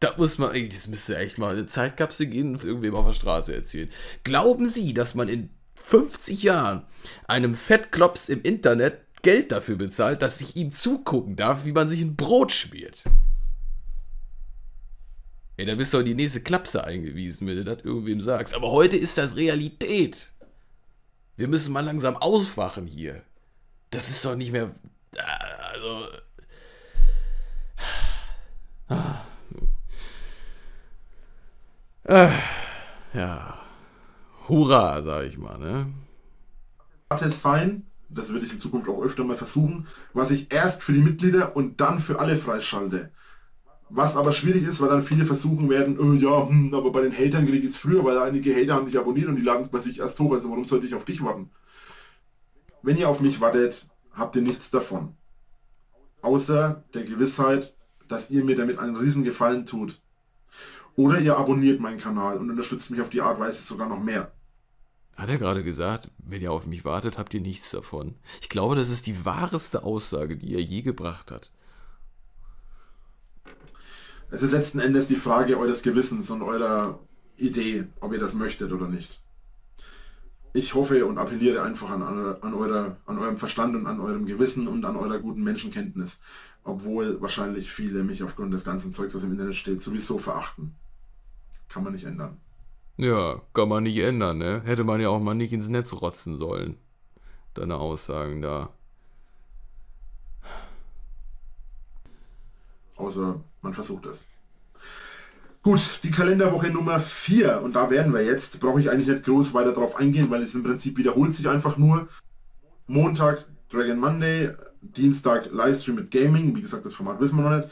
Speaker 2: da muss man, das müsste echt mal eine Zeitkapsel gehen und irgendwem auf der Straße erzählen. Glauben Sie, dass man in 50 Jahren einem Fettklops im Internet Geld dafür bezahlt, dass ich ihm zugucken darf, wie man sich ein Brot schmiert? Ey, da bist du in die nächste Klapse eingewiesen, wenn du das irgendwem sagst. Aber heute ist das Realität. Wir müssen mal langsam aufwachen hier. Das ist doch nicht mehr. Also. Äh, ja. Hurra, sag ich mal, ne?
Speaker 3: es sein, das würde ich in Zukunft auch öfter mal versuchen, was ich erst für die Mitglieder und dann für alle freischalte. Was aber schwierig ist, weil dann viele versuchen werden, oh ja, hm, aber bei den Hatern kriege ich es früher, weil einige Hater haben dich abonniert und die laden es bei sich erst hoch, also warum sollte ich auf dich warten? Wenn ihr auf mich wartet, habt ihr nichts davon. Außer der Gewissheit, dass ihr mir damit einen riesen Gefallen tut. Oder ihr abonniert meinen Kanal und unterstützt mich auf die Art Weise sogar noch mehr.
Speaker 2: Hat er gerade gesagt, wenn ihr auf mich wartet, habt ihr nichts davon. Ich glaube, das ist die wahreste Aussage, die er je gebracht hat.
Speaker 3: Es ist letzten Endes die Frage eures Gewissens und eurer Idee, ob ihr das möchtet oder nicht. Ich hoffe und appelliere einfach an, an, eurer, an eurem Verstand und an eurem Gewissen und an eurer guten Menschenkenntnis, obwohl wahrscheinlich viele mich aufgrund des ganzen Zeugs, was im Internet steht, sowieso verachten. Kann man nicht ändern.
Speaker 2: Ja, kann man nicht ändern, ne? Hätte man ja auch mal nicht ins Netz rotzen sollen. Deine Aussagen da.
Speaker 3: Außer man versucht es. Gut, die Kalenderwoche Nummer 4 und da werden wir jetzt, brauche ich eigentlich nicht groß weiter drauf eingehen, weil es im Prinzip wiederholt sich einfach nur. Montag Dragon Monday, Dienstag Livestream mit Gaming, wie gesagt, das Format wissen wir noch nicht.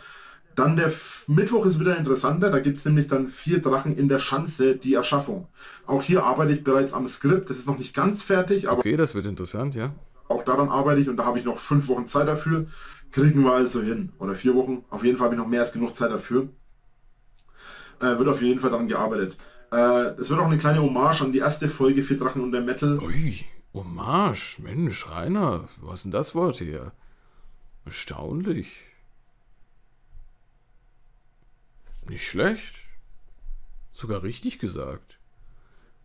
Speaker 3: Dann der Mittwoch ist wieder interessanter, da gibt es nämlich dann vier Drachen in der Schanze, die Erschaffung. Auch hier arbeite ich bereits am Skript, das ist noch nicht ganz fertig, aber...
Speaker 2: Okay, das wird interessant, ja.
Speaker 3: Auch daran arbeite ich und da habe ich noch fünf Wochen Zeit dafür. Kriegen wir also hin. Oder vier Wochen. Auf jeden Fall habe ich noch mehr als genug Zeit dafür. Äh, wird auf jeden Fall daran gearbeitet. Äh, es wird auch eine kleine Hommage an die erste Folge Vier Drachen und der Metal.
Speaker 2: Ui, Hommage. Mensch, Rainer, was ist denn das Wort hier? Erstaunlich. Nicht schlecht. Sogar richtig gesagt.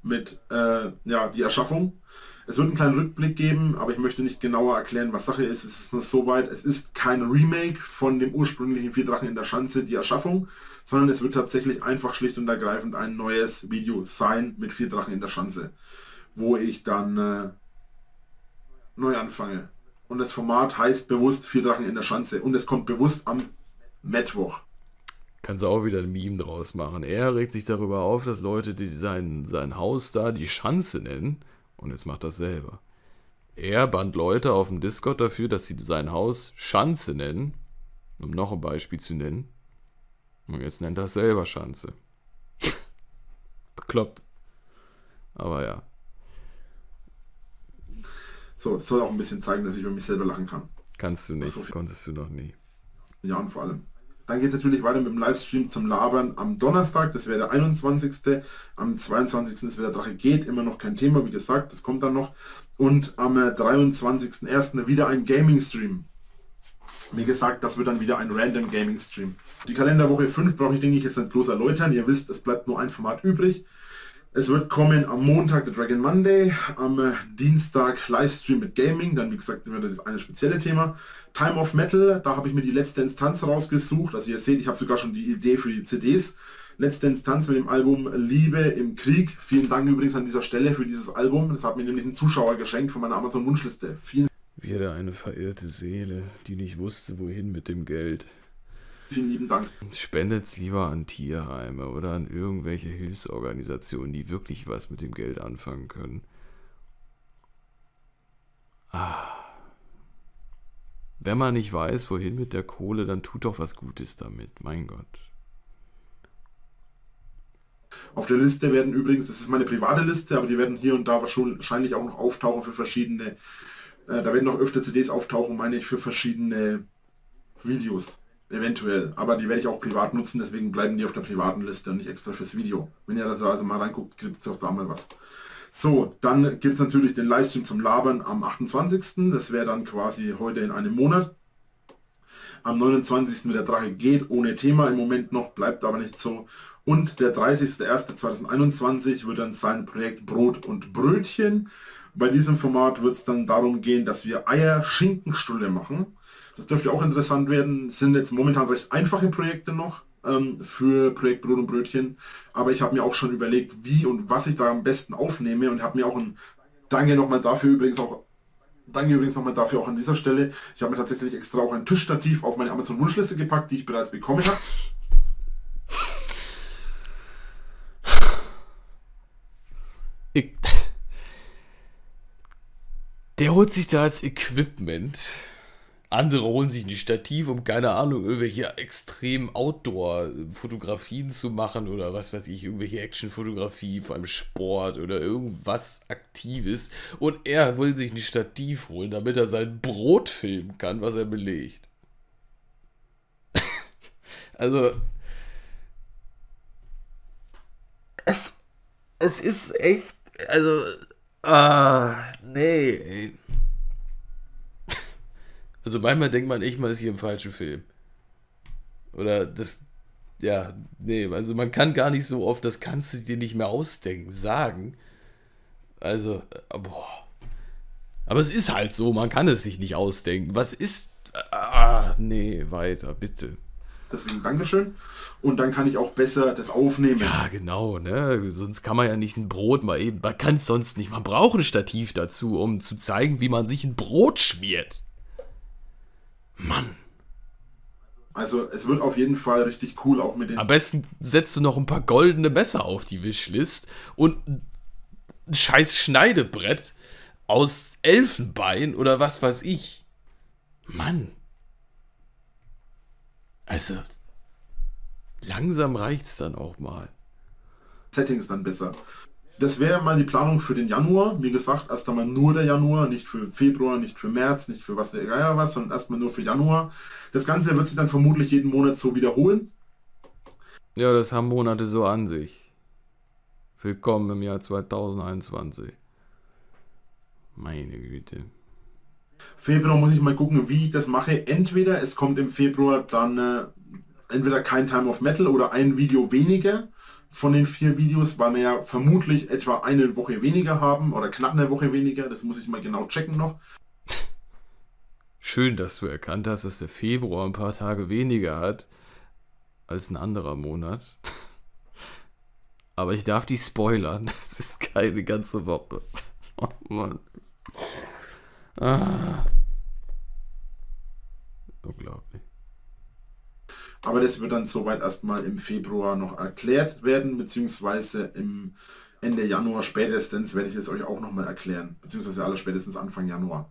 Speaker 3: Mit, äh, ja, die Erschaffung. Es wird einen kleinen Rückblick geben, aber ich möchte nicht genauer erklären, was Sache ist. Es ist nur soweit, es ist kein Remake von dem ursprünglichen Vier Drachen in der Schanze, die Erschaffung, sondern es wird tatsächlich einfach schlicht und ergreifend ein neues Video sein mit Vier Drachen in der Schanze, wo ich dann äh, neu anfange. Und das Format heißt bewusst Vier Drachen in der Schanze und es kommt bewusst am Mittwoch.
Speaker 2: Kannst du auch wieder ein Meme draus machen. Er regt sich darüber auf, dass Leute, die sein, sein Haus da die Schanze nennen, und jetzt macht das selber. Er band Leute auf dem Discord dafür, dass sie sein Haus Schanze nennen, um noch ein Beispiel zu nennen. Und jetzt nennt er es selber Schanze. Bekloppt. Aber ja.
Speaker 3: So, es soll auch ein bisschen zeigen, dass ich über mich selber lachen kann.
Speaker 2: Kannst du nicht, so konntest du noch nie.
Speaker 3: Ja, und vor allem. Dann geht es natürlich weiter mit dem Livestream zum Labern am Donnerstag, das wäre der 21. Am 22. ist wieder Drache geht, immer noch kein Thema, wie gesagt, das kommt dann noch. Und am 23.01. Äh, wieder ein Gaming-Stream. Wie gesagt, das wird dann wieder ein Random Gaming Stream. Die Kalenderwoche 5 brauche ich, denke ich, jetzt nicht bloß erläutern. Ihr wisst, es bleibt nur ein Format übrig. Es wird kommen am Montag der Dragon Monday, am äh, Dienstag Livestream mit Gaming, dann wie gesagt wieder das eine spezielle Thema. Time of Metal, da habe ich mir die letzte Instanz rausgesucht. Also ihr seht, ich habe sogar schon die Idee für die CDs. Letzte Instanz mit dem Album Liebe im Krieg. Vielen Dank übrigens an dieser Stelle für dieses Album. Das hat mir nämlich ein Zuschauer geschenkt von meiner Amazon Wunschliste. Vielen
Speaker 2: Wieder eine verirrte Seele, die nicht wusste, wohin mit dem Geld.
Speaker 3: Vielen lieben Dank.
Speaker 2: Spendet's lieber an Tierheime oder an irgendwelche Hilfsorganisationen, die wirklich was mit dem Geld anfangen können. Ah. Wenn man nicht weiß, wohin mit der Kohle, dann tut doch was Gutes damit. Mein Gott.
Speaker 3: Auf der Liste werden übrigens, das ist meine private Liste, aber die werden hier und da wahrscheinlich auch noch auftauchen für verschiedene, äh, da werden noch öfter CDs auftauchen, meine ich, für verschiedene Videos. Eventuell, aber die werde ich auch privat nutzen, deswegen bleiben die auf der privaten Liste und nicht extra fürs Video. Wenn ihr das also mal reinguckt, gibt es auch da mal was. So, dann gibt es natürlich den Livestream zum Labern am 28. Das wäre dann quasi heute in einem Monat. Am 29. mit der Drache geht, ohne Thema im Moment noch, bleibt aber nicht so. Und der 30.01.2021 wird dann sein Projekt Brot und Brötchen. Bei diesem Format wird es dann darum gehen, dass wir Eier-Schinkenstulle machen. Das dürfte auch interessant werden. Sind jetzt momentan recht einfache Projekte noch ähm, für Projekt Brot und Brötchen. Aber ich habe mir auch schon überlegt, wie und was ich da am besten aufnehme und habe mir auch ein Danke nochmal dafür übrigens auch Danke übrigens nochmal dafür auch an dieser Stelle. Ich habe mir tatsächlich extra auch ein Tischstativ auf meine Amazon Wunschliste gepackt, die ich bereits bekommen habe.
Speaker 2: Ich, der holt sich da als Equipment andere holen sich ein Stativ, um keine Ahnung, irgendwelche extrem Outdoor-Fotografien zu machen oder was weiß ich, irgendwelche Action-Fotografie, vor allem Sport oder irgendwas Aktives. Und er will sich ein Stativ holen, damit er sein Brot filmen kann, was er belegt. also. Es, es ist echt. Also. Ah, nee, ey. Also manchmal denkt man echt mal, ist hier im falschen Film. Oder das, ja, nee, also man kann gar nicht so oft, das kannst du dir nicht mehr ausdenken, sagen. Also, äh, boah. Aber es ist halt so, man kann es sich nicht ausdenken. Was ist. Ah, nee, weiter, bitte.
Speaker 3: Deswegen Dankeschön. Und dann kann ich auch besser das aufnehmen.
Speaker 2: Ja, genau, ne? Sonst kann man ja nicht ein Brot mal eben. Man kann es sonst nicht. Man braucht ein Stativ dazu, um zu zeigen, wie man sich ein Brot schmiert. Mann.
Speaker 3: Also es wird auf jeden Fall richtig cool, auch mit den...
Speaker 2: Am besten setzt du noch ein paar goldene Messer auf die Wishlist und ein scheiß Schneidebrett aus Elfenbein oder was weiß ich. Mann. Also, langsam reicht's dann auch mal.
Speaker 3: Settings dann besser. Das wäre mal die Planung für den Januar. Wie gesagt, erst einmal nur der Januar, nicht für Februar, nicht für März, nicht für was der Geier was, sondern erstmal nur für Januar. Das Ganze wird sich dann vermutlich jeden Monat so wiederholen.
Speaker 2: Ja, das haben Monate so an sich. Willkommen im Jahr 2021. Meine Güte.
Speaker 3: Februar muss ich mal gucken, wie ich das mache. Entweder es kommt im Februar dann äh, entweder kein Time of Metal oder ein Video weniger von den vier Videos, weil wir ja vermutlich etwa eine Woche weniger haben oder knapp eine Woche weniger. Das muss ich mal genau checken noch.
Speaker 2: Schön, dass du erkannt hast, dass der Februar ein paar Tage weniger hat als ein anderer Monat. Aber ich darf die spoilern. Das ist keine ganze Woche. Oh Mann. Ah. Unglaublich.
Speaker 3: Aber das wird dann soweit erstmal im Februar noch erklärt werden, beziehungsweise im Ende Januar spätestens werde ich es euch auch nochmal erklären, beziehungsweise aller spätestens Anfang Januar.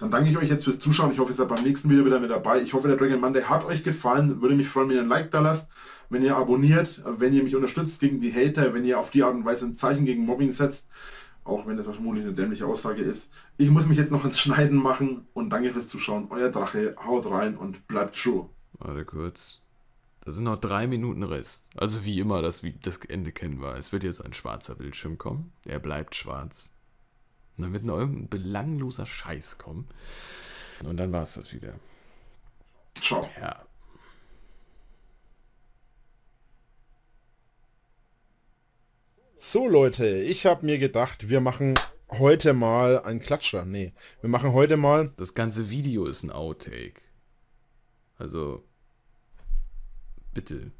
Speaker 3: Dann danke ich euch jetzt fürs Zuschauen. Ich hoffe, ihr seid beim nächsten Video wieder mit dabei. Ich hoffe, der Dragon Monday hat euch gefallen. Würde mich freuen, wenn ihr ein Like da lasst, wenn ihr abonniert, wenn ihr mich unterstützt gegen die Hater, wenn ihr auf die Art und Weise ein Zeichen gegen Mobbing setzt. Auch wenn das vermutlich eine dämliche Aussage ist. Ich muss mich jetzt noch ins Schneiden machen und danke fürs Zuschauen. Euer Drache, haut rein und bleibt true.
Speaker 2: Warte kurz. Da sind noch drei Minuten Rest. Also wie immer, das, wie, das Ende kennen wir. Es wird jetzt ein schwarzer Bildschirm kommen. Er bleibt schwarz. Und dann wird noch irgendein belangloser Scheiß kommen. Und dann war es das wieder.
Speaker 3: Ciao.
Speaker 2: Ja.
Speaker 4: So Leute, ich habe mir gedacht, wir machen heute mal einen Klatscher. Nee, wir machen heute mal...
Speaker 2: Das ganze Video ist ein Outtake. Also, bitte.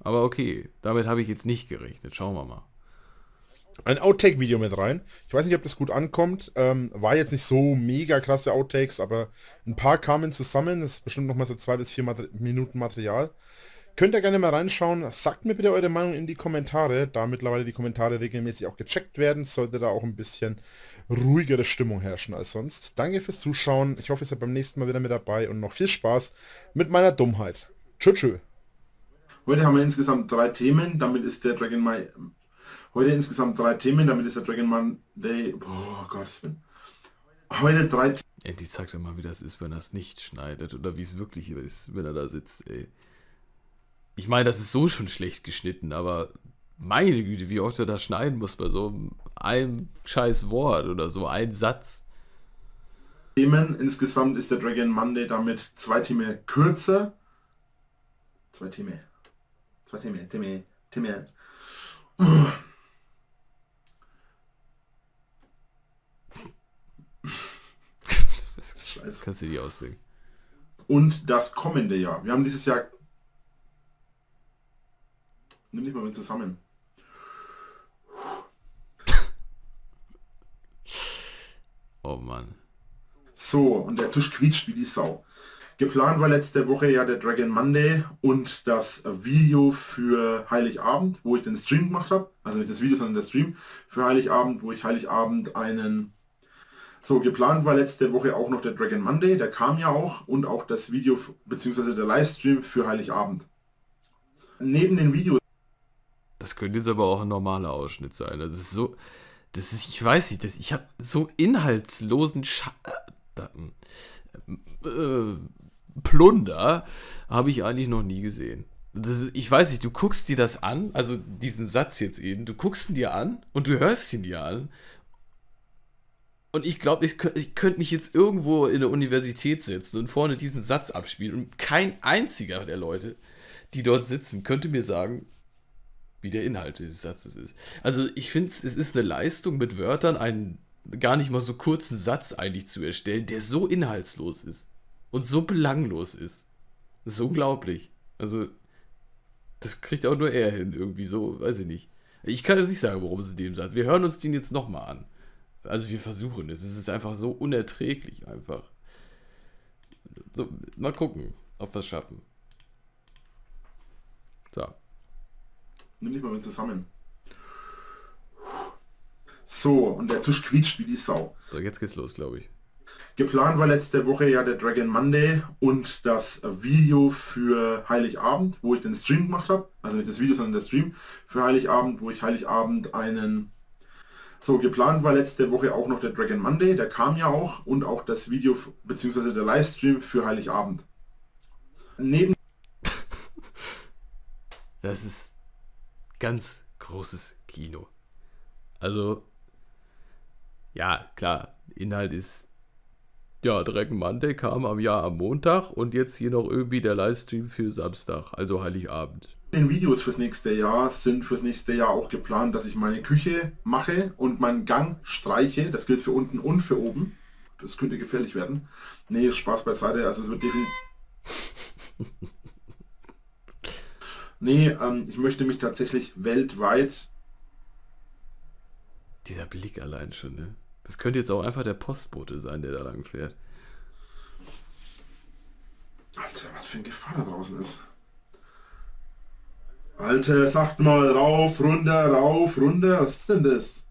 Speaker 2: Aber okay, damit habe ich jetzt nicht gerechnet. Schauen wir mal.
Speaker 4: Ein Outtake-Video mit rein. Ich weiß nicht, ob das gut ankommt. Ähm, war jetzt nicht so mega krasse Outtakes, aber ein paar kamen zusammen. Das ist bestimmt noch mal so zwei bis vier Mater Minuten Material. Könnt ihr gerne mal reinschauen. Sagt mir bitte eure Meinung in die Kommentare, da mittlerweile die Kommentare regelmäßig auch gecheckt werden, sollte da auch ein bisschen ruhigere Stimmung herrschen als sonst. Danke fürs Zuschauen. Ich hoffe, ihr seid beim nächsten Mal wieder mit dabei und noch viel Spaß mit meiner Dummheit. Tschüss.
Speaker 3: Heute haben wir insgesamt drei Themen, damit ist der Dragon My... Heute insgesamt drei Themen, damit ist der Dragon Man Day... Boah, Gottes Willen. Heute drei
Speaker 2: Andy zeigt doch mal, wie das ist, wenn er es nicht schneidet. Oder wie es wirklich ist, wenn er da sitzt, ey. Ich meine, das ist so schon schlecht geschnitten, aber meine Güte, wie oft er da schneiden muss bei so einem scheiß Wort oder so ein Satz.
Speaker 3: Themen. Insgesamt ist der Dragon Monday damit zwei Themen kürzer. Zwei Themen. Zwei Themen. Themen. Themen.
Speaker 2: Das ist,
Speaker 3: Scheiße.
Speaker 2: kannst du dir aussehen.
Speaker 3: Und das kommende Jahr. Wir haben dieses Jahr... Nimm dich mal mit zusammen.
Speaker 2: Oh Mann.
Speaker 3: So, und der Tisch quietscht wie die Sau. Geplant war letzte Woche ja der Dragon Monday und das Video für Heiligabend, wo ich den Stream gemacht habe. Also nicht das Video, sondern der Stream für Heiligabend, wo ich Heiligabend einen... So, geplant war letzte Woche auch noch der Dragon Monday, der kam ja auch, und auch das Video bzw. der Livestream für Heiligabend. Neben den Videos
Speaker 2: Das könnte jetzt aber auch ein normaler Ausschnitt sein. Das ist so. Das ist, ich weiß nicht, das, ich habe so inhaltslosen Scha äh, äh, Plunder habe ich eigentlich noch nie gesehen. Ist, ich weiß nicht, du guckst dir das an, also diesen Satz jetzt eben, du guckst ihn dir an und du hörst ihn dir an. Und ich glaube, ich, ich könnte mich jetzt irgendwo in der Universität setzen und vorne diesen Satz abspielen. Und kein einziger der Leute, die dort sitzen, könnte mir sagen, wie der Inhalt dieses Satzes ist. Also ich finde, es ist eine Leistung, mit Wörtern einen gar nicht mal so kurzen Satz eigentlich zu erstellen, der so inhaltslos ist und so belanglos ist. Das ist unglaublich. Also, das kriegt auch nur er hin, irgendwie so, weiß ich nicht. Ich kann jetzt nicht sagen, worum es in dem Satz. Wir hören uns den jetzt nochmal an. Also wir versuchen es. Es ist einfach so unerträglich einfach. So, mal gucken, ob wir es schaffen. So.
Speaker 3: Nimm dich mal mit zusammen. So, und der Tisch quietscht wie die Sau.
Speaker 2: So, jetzt geht's los, glaube ich.
Speaker 3: Geplant war letzte Woche ja der Dragon Monday und das Video für Heiligabend, wo ich den Stream gemacht habe. Also nicht das Video, sondern der Stream für Heiligabend, wo ich Heiligabend einen... So, geplant war letzte Woche auch noch der Dragon Monday, der kam ja auch, und auch das Video bzw. der Livestream für Heiligabend. Neben
Speaker 2: Das ist ganz großes Kino. Also, ja, klar, Inhalt ist, ja, Dragon Monday kam am Jahr am Montag und jetzt hier noch irgendwie der Livestream für Samstag, also Heiligabend.
Speaker 3: den Videos fürs nächste Jahr sind fürs nächste Jahr auch geplant, dass ich meine Küche mache und meinen Gang streiche. Das gilt für unten und für oben. Das könnte gefährlich werden. Nee, Spaß beiseite. Also es wird definitiv... Nee, ähm, ich möchte mich tatsächlich weltweit...
Speaker 2: Dieser Blick allein schon, ne? Das könnte jetzt auch einfach der Postbote sein, der da lang fährt.
Speaker 3: Alter, was für eine Gefahr da draußen ist. Alter, sagt mal, rauf, runter, rauf, runter. Was ist denn das?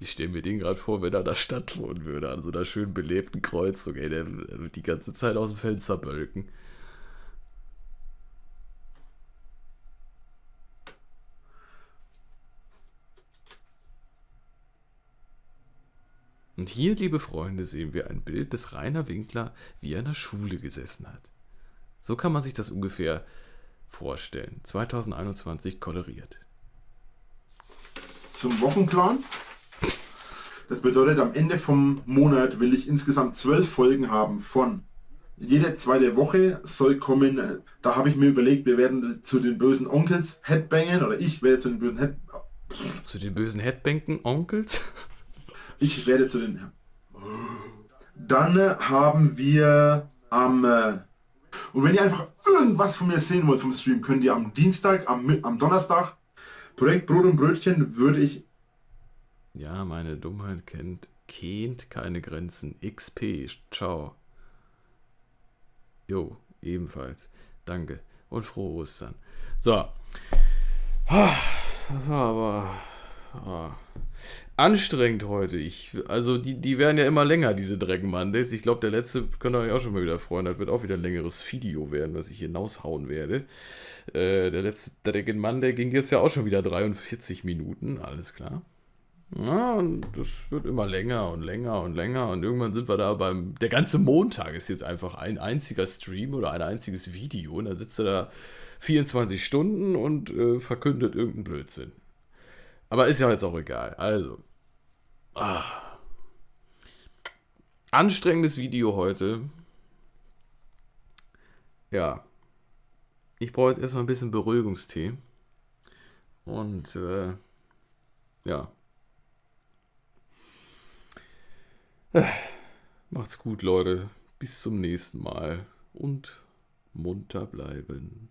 Speaker 2: Ich stelle mir den gerade vor, wenn er da Stadt wohnen würde, an so einer schön belebten Kreuzung, ey, der wird die ganze Zeit aus dem Fenster bölken. Und hier, liebe Freunde, sehen wir ein Bild des Rainer Winkler, wie er in der Schule gesessen hat. So kann man sich das ungefähr vorstellen. 2021 koloriert.
Speaker 3: Zum Wochenplan. Das bedeutet, am Ende vom Monat will ich insgesamt zwölf Folgen haben von jede zweite Woche soll kommen, äh, da habe ich mir überlegt, wir werden zu den bösen Onkels Headbangen oder ich werde zu den bösen Head
Speaker 2: Zu den bösen Headbanken Onkels?
Speaker 3: Ich werde zu den Dann äh, haben wir am äh, und wenn ihr einfach irgendwas von mir sehen wollt vom Stream, könnt ihr am Dienstag, am, am Donnerstag Projekt Brot und Brötchen würde ich
Speaker 2: Ja, meine Dummheit kennt, kennt keine Grenzen. XP, ciao. Jo, ebenfalls. Danke. Und frohe Ostern. So. Ah, Das war aber ah, anstrengend heute. Ich, also die, die werden ja immer länger, diese Dragon Mondays. Ich glaube, der letzte, könnt ihr euch auch schon mal wieder freuen, das wird auch wieder ein längeres Video werden, was ich hinaushauen werde. Äh, der letzte Dragon Monday ging jetzt ja auch schon wieder 43 Minuten, alles klar. Ja, und das wird immer länger und länger und länger und irgendwann sind wir da beim. Der ganze Montag ist jetzt einfach ein einziger Stream oder ein einziges Video und dann sitzt er da 24 Stunden und äh, verkündet irgendeinen Blödsinn. Aber ist ja jetzt auch egal. Also. Ah. Anstrengendes Video heute. Ja. Ich brauche jetzt erstmal ein bisschen Beruhigungstee. Und äh, ja. Macht's gut, Leute. Bis zum nächsten Mal. Und munter bleiben.